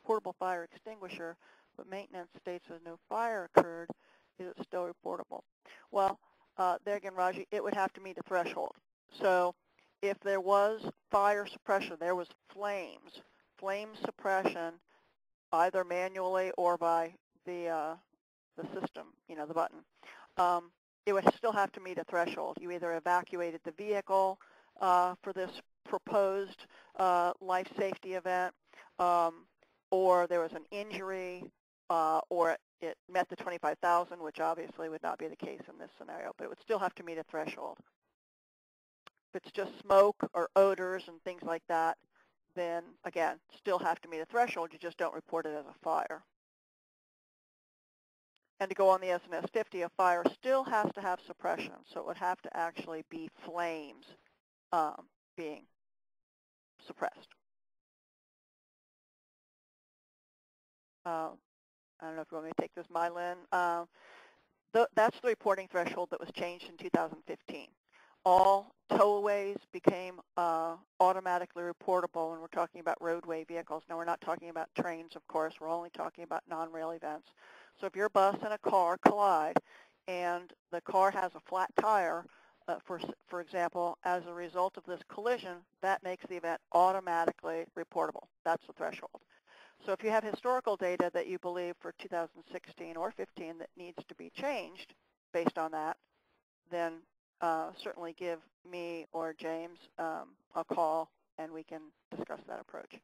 portable fire extinguisher, but maintenance states that no fire occurred, is it still reportable? Well, uh, there again, Raji, it would have to meet a threshold. So if there was fire suppression, there was flames, flame suppression, either manually or by the uh, the system, you know, the button, um, it would still have to meet a threshold. You either evacuated the vehicle uh, for this proposed uh, life safety event, um, or there was an injury, uh, or it met the 25,000, which obviously would not be the case in this scenario, but it would still have to meet a threshold. If it's just smoke or odors and things like that, then again, still have to meet a threshold, you just don't report it as a fire. And to go on the S&S 50, a fire still has to have suppression, so it would have to actually be flames um, being suppressed. Uh, I don't know if you want me to take this, Mylin. Uh, th that's the reporting threshold that was changed in 2015. All towaways became uh, automatically reportable when we're talking about roadway vehicles. Now, we're not talking about trains, of course. We're only talking about non-rail events. So if your bus and a car collide and the car has a flat tire, uh, for, for example, as a result of this collision, that makes the event automatically reportable. That's the threshold. So if you have historical data that you believe for 2016 or 15 that needs to be changed based on that, then uh, certainly give me or James um, a call and we can discuss that approach.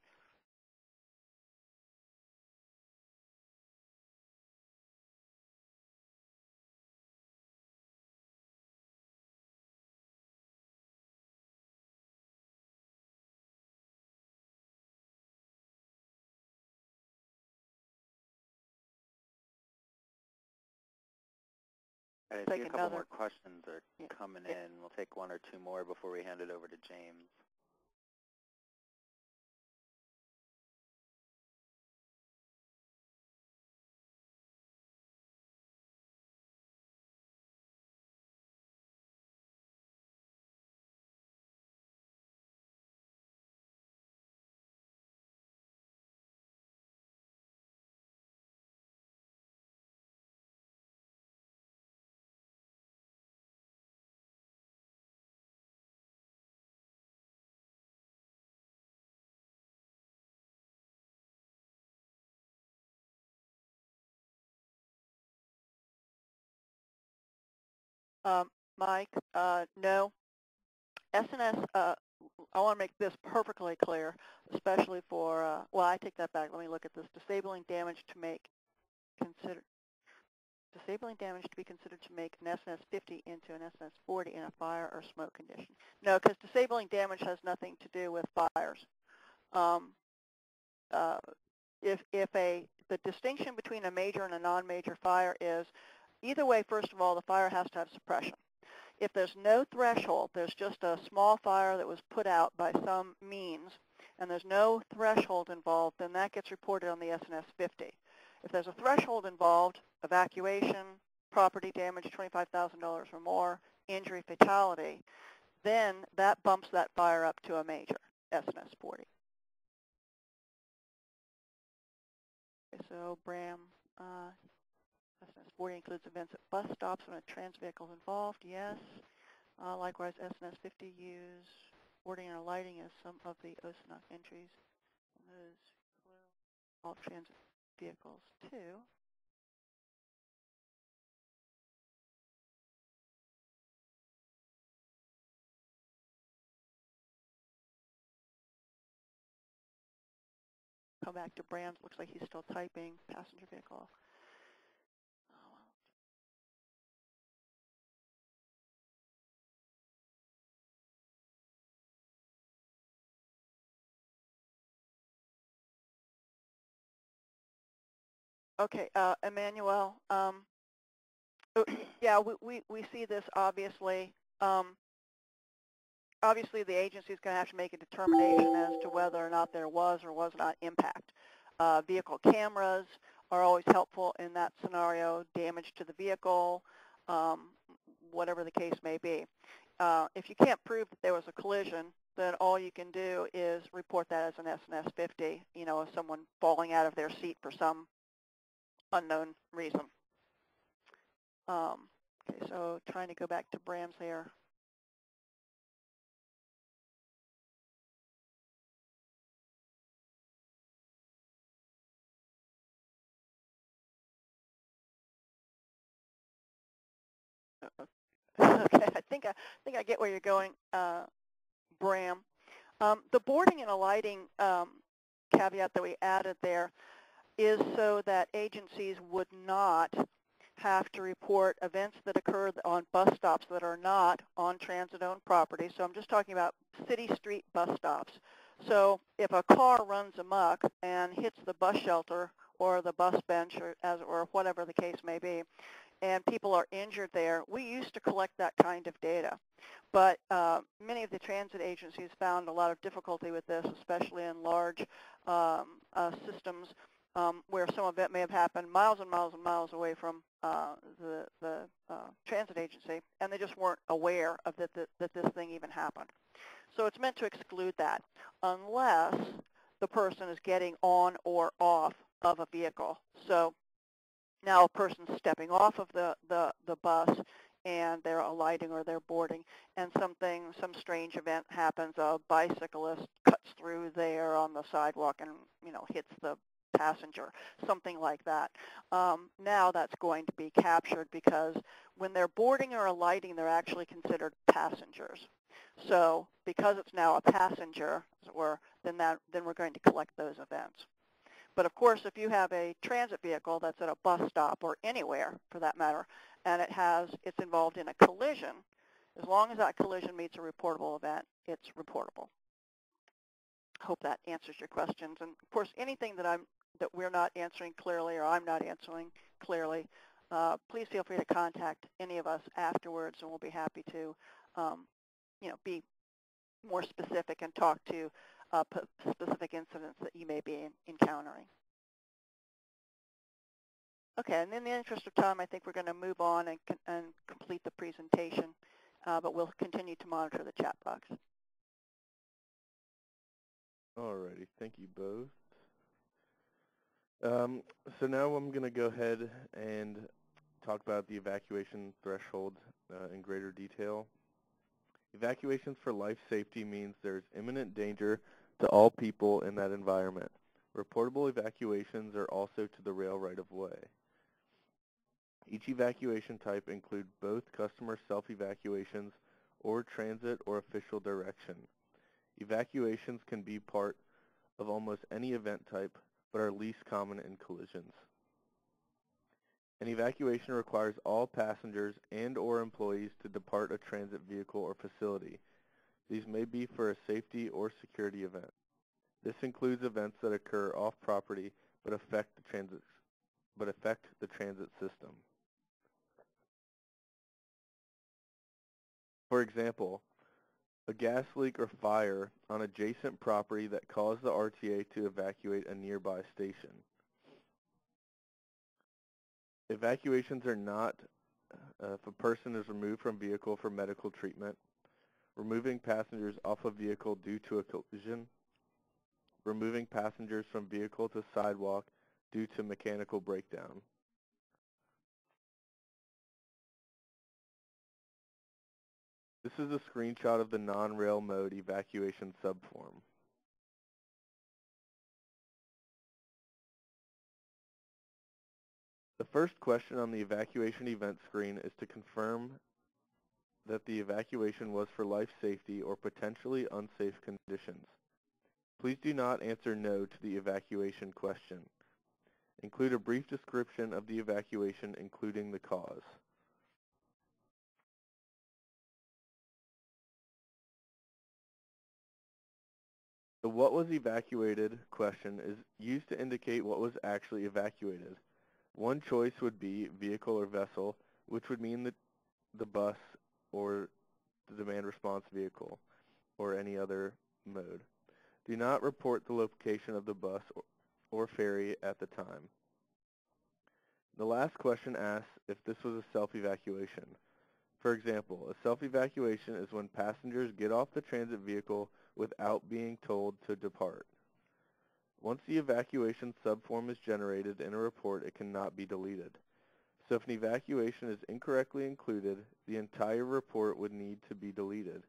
I see a couple
another-
more questions are
Yeah.
coming
Yeah.
in. We'll take one or two more before we hand it over to James.
Um, Mike, uh, no. S&S, uh, I want to make this perfectly clear, especially for, uh, well, I take that back. Let me look at this. Disabling damage to make consider disabling damage to be considered to make an S&S 50 into an S&S 40 in a fire or smoke condition. No, because disabling damage has nothing to do with fires. Um, uh, if if a the distinction between a major and a non-major fire is either way, first of all, the fire has to have suppression. If there's no threshold, there's just a small fire that was put out by some means, and there's no threshold involved, then that gets reported on the S&S 50. If there's a threshold involved, evacuation, property damage, $25,000 or more, injury, fatality, then that bumps that fire up to a major, S&S 40. Okay, so Bram, uh, S&S 40 includes events at bus stops when a trans vehicle is involved, yes. Uh, likewise, S&S 50 use boarding or lighting as some of the OSNOC entries. And those all transit vehicles too. Come back to Bram's. Looks like he's still typing. Passenger vehicle. Okay, uh, Emmanuel. Um, oh, [clears throat] yeah, we, we, we see this obviously. Um, obviously, the agency is going to have to make a determination as to whether or not there was or was not impact. Uh, vehicle cameras are always helpful in that scenario, damage to the vehicle, um, whatever the case may be. Uh, if you can't prove that there was a collision, then all you can do is report that as an S&S 50, you know, of someone falling out of their seat for some unknown reason. Um, okay, so trying to go back to Bram's here. [laughs] okay, I think I think I get where you're going, uh, Bram. Um, the boarding and alighting um, caveat that we added there is so that agencies would not have to report events that occur on bus stops that are not on transit-owned property. So I'm just talking about city street bus stops. So if a car runs amok and hits the bus shelter or the bus bench or, as, or whatever the case may be, and people are injured there, we used to collect that kind of data. But uh, many of the transit agencies found a lot of difficulty with this, especially in large um, uh, systems um, where some event may have happened miles and miles and miles away from uh, the, the uh, transit agency, and they just weren't aware of that, that, that this thing even happened. So it's meant to exclude that, unless the person is getting on or off of a vehicle. So now a person's stepping off of the, the, the bus and they're alighting or they're boarding and something, some strange event happens, a bicyclist cuts through there on the sidewalk and, you know, hits the passenger, something like that. Um, now that's going to be captured because when they're boarding or alighting, they're actually considered passengers. So because it's now a passenger, as it were, then, that, then we're going to collect those events. But of course, if you have a transit vehicle that's at a bus stop or anywhere, for that matter, and it has it's involved in a collision, as long as that collision meets a reportable event, it's reportable. Hope that answers your questions. And of course, anything that I'm that we're not answering clearly or I'm not answering clearly, uh, please feel free to contact any of us afterwards, and we'll be happy to, um, you know, be more specific and talk to uh, specific incidents that you may be encountering. Okay, and in the interest of time, I think we're going to move on and, and complete the presentation, uh, but we'll continue to monitor the chat box.
Alrighty, thank you both. Um, so now I'm going to go ahead and talk about the evacuation threshold uh, in greater detail. Evacuations for life safety means there's imminent danger to all people in that environment. Reportable evacuations are also to the rail right-of-way. Each evacuation type includes both customer self-evacuations or transit or official direction. Evacuations can be part of almost any event type, but are least common in collisions. An evacuation requires all passengers and or employees to depart a transit vehicle or facility. These may be for a safety or security event. This includes events that occur off property but affect the transit but affect the transit system. For example, a gas leak or fire on adjacent property that caused the RTA to evacuate a nearby station. Evacuations are not uh, if a person is removed from vehicle for medical treatment, removing passengers off a vehicle due to a collision, removing passengers from vehicle to sidewalk due to mechanical breakdown. This is a screenshot of the non-rail mode evacuation subform. The first question on the evacuation event screen is to confirm that the evacuation was for life safety or potentially unsafe conditions. Please do not answer no to the evacuation question. Include a brief description of the evacuation, including the cause. The what was evacuated question is used to indicate what was actually evacuated. One choice would be vehicle or vessel, which would mean the, the bus or the demand response vehicle or any other mode. Do not report the location of the bus or, or ferry at the time. The last question asks if this was a self-evacuation. For example, a self-evacuation is when passengers get off the transit vehicle without being told to depart. Once the evacuation subform is generated in a report, it cannot be deleted. So if an evacuation is incorrectly included, the entire report would need to be deleted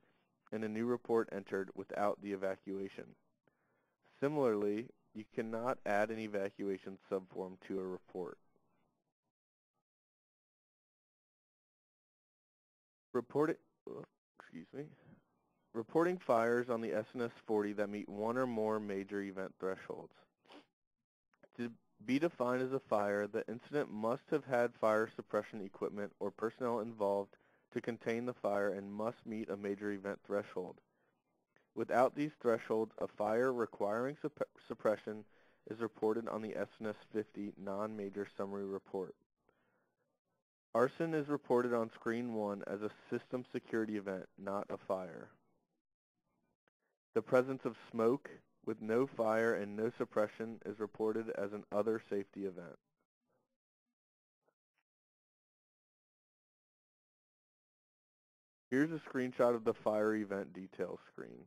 and a new report entered without the evacuation. Similarly, you cannot add an evacuation subform to a report. Reporting, oh, excuse me, reporting fires on the S&S 40 that meet one or more major event thresholds. To be defined as a fire, the incident must have had fire suppression equipment or personnel involved to contain the fire and must meet a major event threshold. Without these thresholds, a fire requiring supp suppression is reported on the S&S 50 non-major summary report. Arson is reported on screen 1 as a system security event, not a fire. The presence of smoke with no fire and no suppression is reported as an other safety event. Here's a screenshot of the fire event details screen.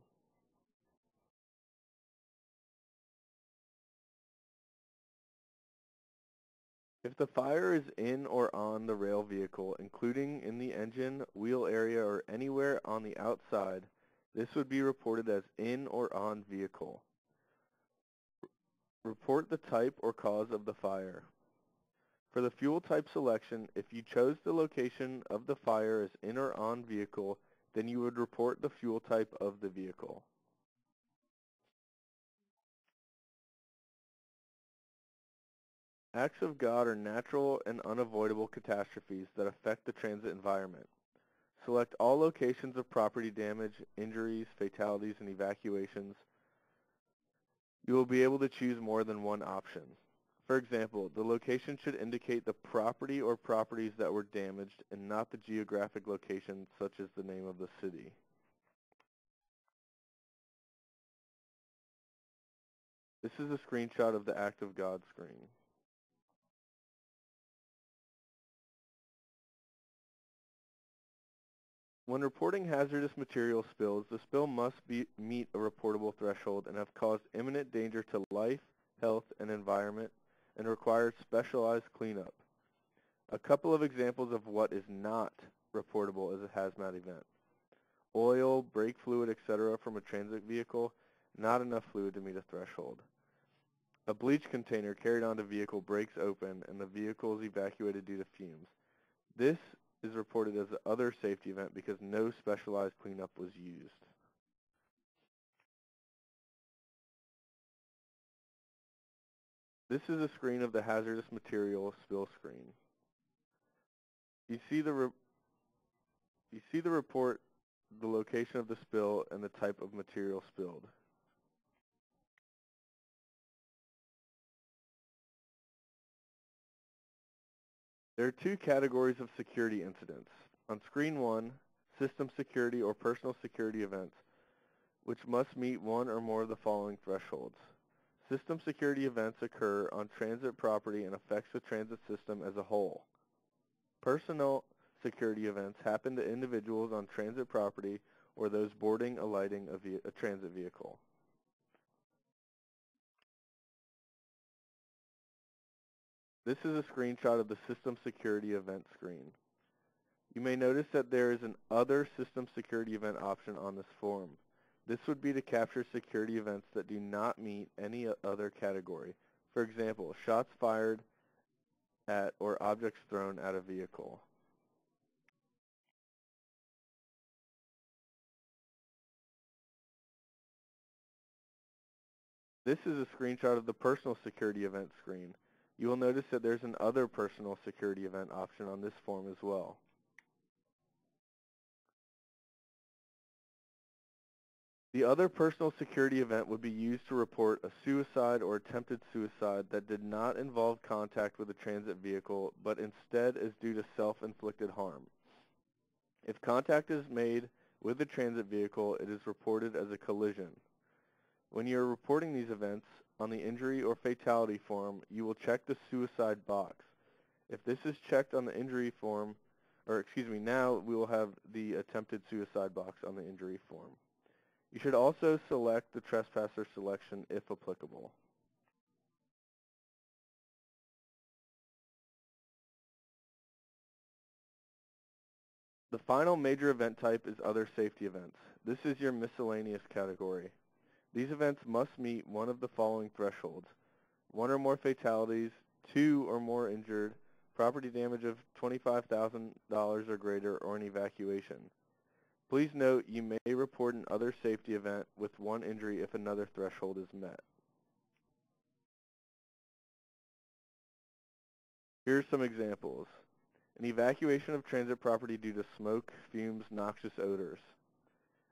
If the fire is in or on the rail vehicle, including in the engine, wheel area, or anywhere on the outside, this would be reported as in or on vehicle. Report the type or cause of the fire. For the fuel type selection, if you chose the location of the fire as in or on vehicle, then you would report the fuel type of the vehicle. Acts of God are natural and unavoidable catastrophes that affect the transit environment. Select all locations of property damage, injuries, fatalities, and evacuations. You will be able to choose more than one option. For example, the location should indicate the property or properties that were damaged and not the geographic location such as the name of the city. This is a screenshot of the Act of God screen. When reporting hazardous material spills, the spill must be, meet a reportable threshold and have caused imminent danger to life, health, and environment and requires specialized cleanup. A couple of examples of what is not reportable as a hazmat event. Oil, brake fluid, etc. from a transit vehicle, not enough fluid to meet a threshold. A bleach container carried onto vehicle breaks open and the vehicle is evacuated due to fumes. This is reported as the other safety event because no specialized cleanup was used. This is a screen of the hazardous material spill screen. You see the you see the report, the location of the spill, and the type of material spilled. There are two categories of security incidents. On screen one, system security or personal security events, which must meet one or more of the following thresholds. System security events occur on transit property and affects the transit system as a whole. Personal security events happen to individuals on transit property or those boarding, alighting a, a transit vehicle. This is a screenshot of the System Security Event screen. You may notice that there is an Other System Security Event option on this form. This would be to capture security events that do not meet any other category. For example, shots fired at or objects thrown at a vehicle. This is a screenshot of the personal security event screen. You will notice that there's an other personal security event option on this form as well. The other personal security event would be used to report a suicide or attempted suicide that did not involve contact with a transit vehicle, but instead is due to self-inflicted harm. If contact is made with the transit vehicle, it is reported as a collision. When you are reporting these events, on the injury or fatality form, you will check the suicide box. If this is checked on the injury form, or excuse me, now we will have the attempted suicide box on the injury form. You should also select the trespasser selection if applicable. The final major event type is other safety events. This is your miscellaneous category. These events must meet one of the following thresholds. One or more fatalities, two or more injured, property damage of $25,000 or greater, or an evacuation. Please note you may report an other safety event with one injury if another threshold is met. Here are some examples. An evacuation of transit property due to smoke, fumes, noxious odors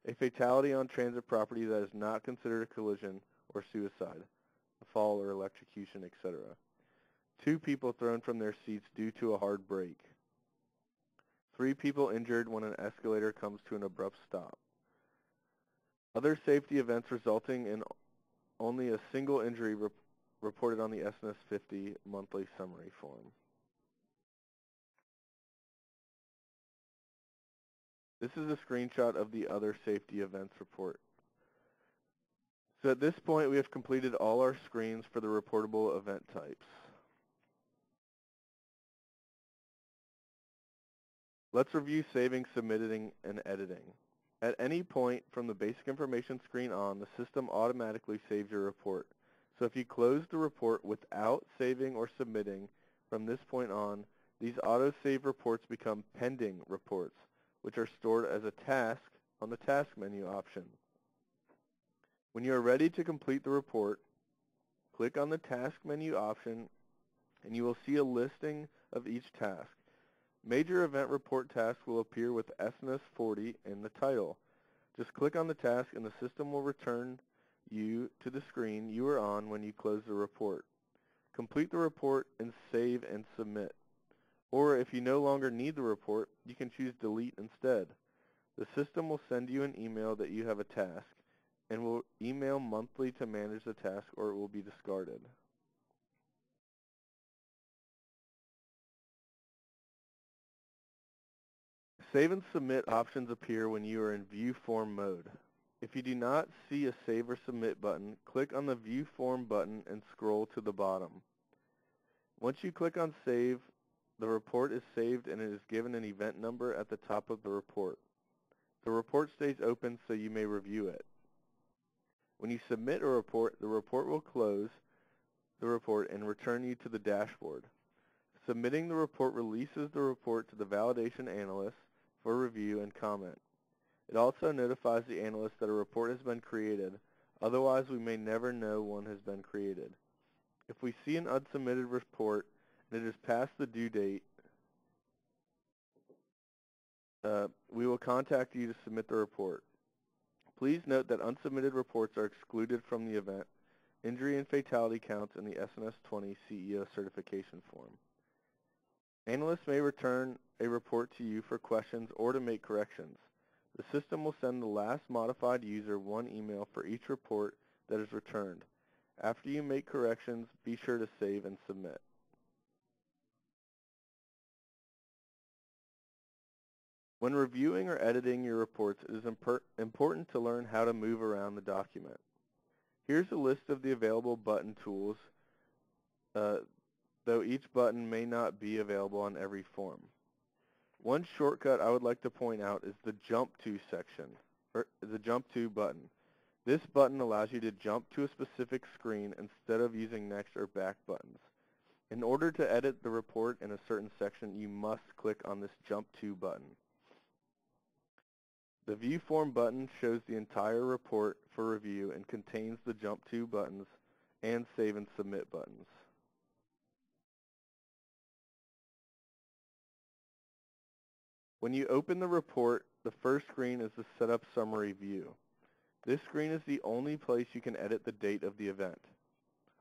a fatality on transit property that is not considered a collision or suicide, a fall or electrocution, etc. Two people thrown from their seats due to a hard brake. Three people injured when an escalator comes to an abrupt stop. Other safety events resulting in only a single injury rep reported on the S&S 50 monthly summary form. This is a screenshot of the other safety events report. So at this point, we have completed all our screens for the reportable event types. Let's review saving, submitting, and editing. At any point from the basic information screen on, the system automatically saves your report. So if you close the report without saving or submitting from this point on, these auto-save reports become pending reports which are stored as a task on the Task menu option. When you are ready to complete the report, click on the Task menu option and you will see a listing of each task. Major Event Report tasks will appear with S&S 40 in the title. Just click on the task and the system will return you to the screen you were on when you close the report. Complete the report and save and submit. Or if you no longer need the report, you can choose delete instead. The system will send you an email that you have a task and will email monthly to manage the task or it will be discarded. Save and submit options appear when you are in view form mode. If you do not see a save or submit button, click on the view form button and scroll to the bottom. Once you click on save, the report is saved and it is given an event number at the top of the report. The report stays open so you may review it. When you submit a report, the report will close the report and return you to the dashboard. Submitting the report releases the report to the validation analyst for review and comment. It also notifies the analyst that a report has been created, otherwise we may never know one has been created. If we see an unsubmitted report and it is past the due date, uh, we will contact you to submit the report. Please note that unsubmitted reports are excluded from the event, injury and fatality counts in the S&S 20 CEO certification form. Analysts may return a report to you for questions or to make corrections. The system will send the last modified user one email for each report that is returned. After you make corrections, be sure to save and submit. When reviewing or editing your reports, it is important to learn how to move around the document. Here's a list of the available button tools, uh, though each button may not be available on every form. One shortcut I would like to point out is the Jump To section, or the Jump To button. This button allows you to jump to a specific screen instead of using next or back buttons. In order to edit the report in a certain section, you must click on this Jump To button. The View Form button shows the entire report for review and contains the Jump To buttons and Save and Submit buttons. When you open the report, the first screen is the Setup Summary view. This screen is the only place you can edit the date of the event.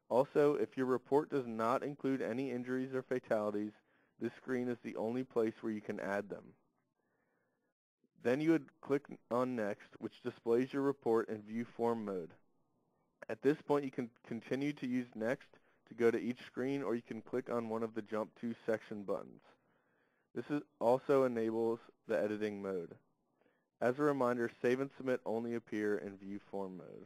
Also, if your report does not include any injuries or fatalities, this screen is the only place where you can add them. Then you would click on Next, which displays your report in view form mode. At this point, you can continue to use Next to go to each screen, or you can click on one of the Jump To section buttons. This is also enables the editing mode. As a reminder, Save and Submit only appear in view form mode.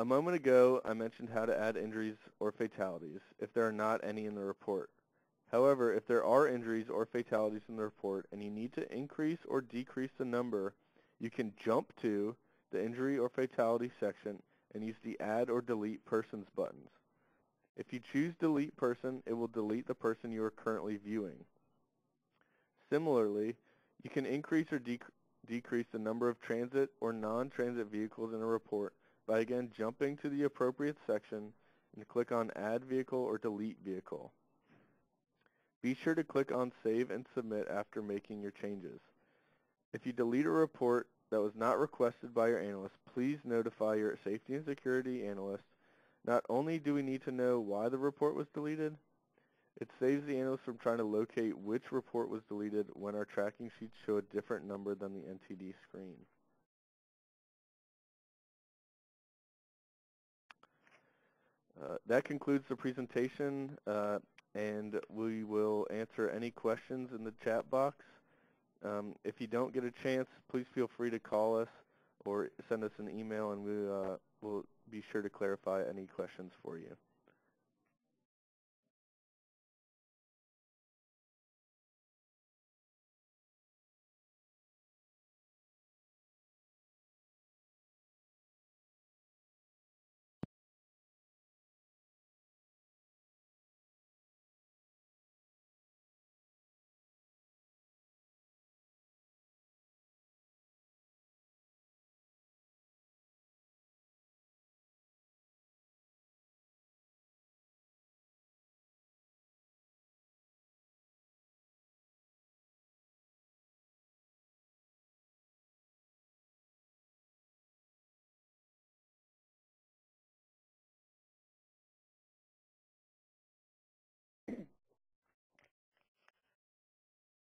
A moment ago, I mentioned how to add injuries or fatalities if there are not any in the report. However, if there are injuries or fatalities in the report and you need to increase or decrease the number, you can jump to the injury or fatality section and use the add or delete persons buttons. If you choose delete person, it will delete the person you are currently viewing. Similarly, you can increase or dec decrease the number of transit or non-transit vehicles in a report by again jumping to the appropriate section and click on Add Vehicle or Delete Vehicle. Be sure to click on Save and Submit after making your changes. If you delete a report that was not requested by your analyst, please notify your safety and security analyst. Not only do we need to know why the report was deleted, it saves the analyst from trying to locate which report was deleted when our tracking sheets show a different number than the NTD screen. Uh, that concludes the presentation, uh, and we will answer any questions in the chat box. Um, if you don't get a chance, please feel free to call us or send us an email, and we uh, will be sure to clarify any questions for you.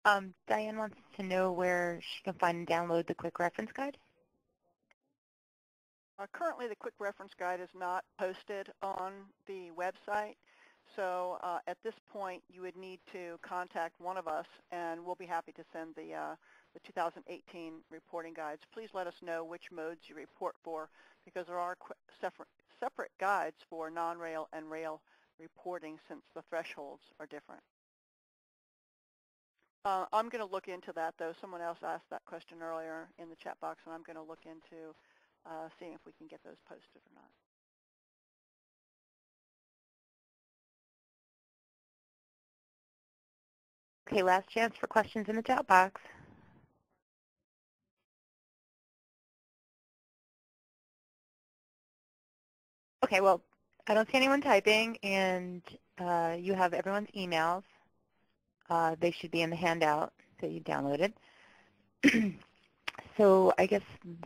Um, Diane wants to know where she can find and download the quick reference guide.
Uh, currently, the quick reference guide is not posted on the website. So uh, at this point, you would need to contact one of us, and we'll be happy to send the, uh, the 2018 reporting guides. Please let us know which modes you report for, because there are separate, separate guides for non-rail and rail reporting since the thresholds are different. Uh, I'm going to look into that, though. Someone else asked that question earlier in the chat box, and I'm going to look into uh, seeing if we can get those posted or not.
Okay, last chance for questions in the chat box. Okay, well, I don't see anyone typing, and uh, you have everyone's emails. Uh, they should be in the handout that you downloaded. [clears throat] so I guess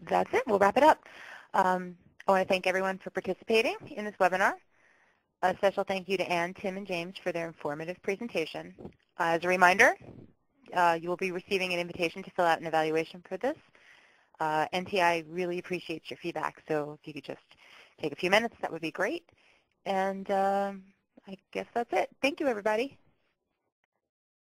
that's it. We'll wrap it up. Um, I want to thank everyone for participating in this webinar. A special thank you to Anne, Tim, and James for their informative presentation. Uh, as a reminder, uh, you will be receiving an invitation to fill out an evaluation for this. Uh, NTI really appreciates your feedback, so if you could just take a few minutes, that would be great. And um, I guess that's it. Thank you, everybody.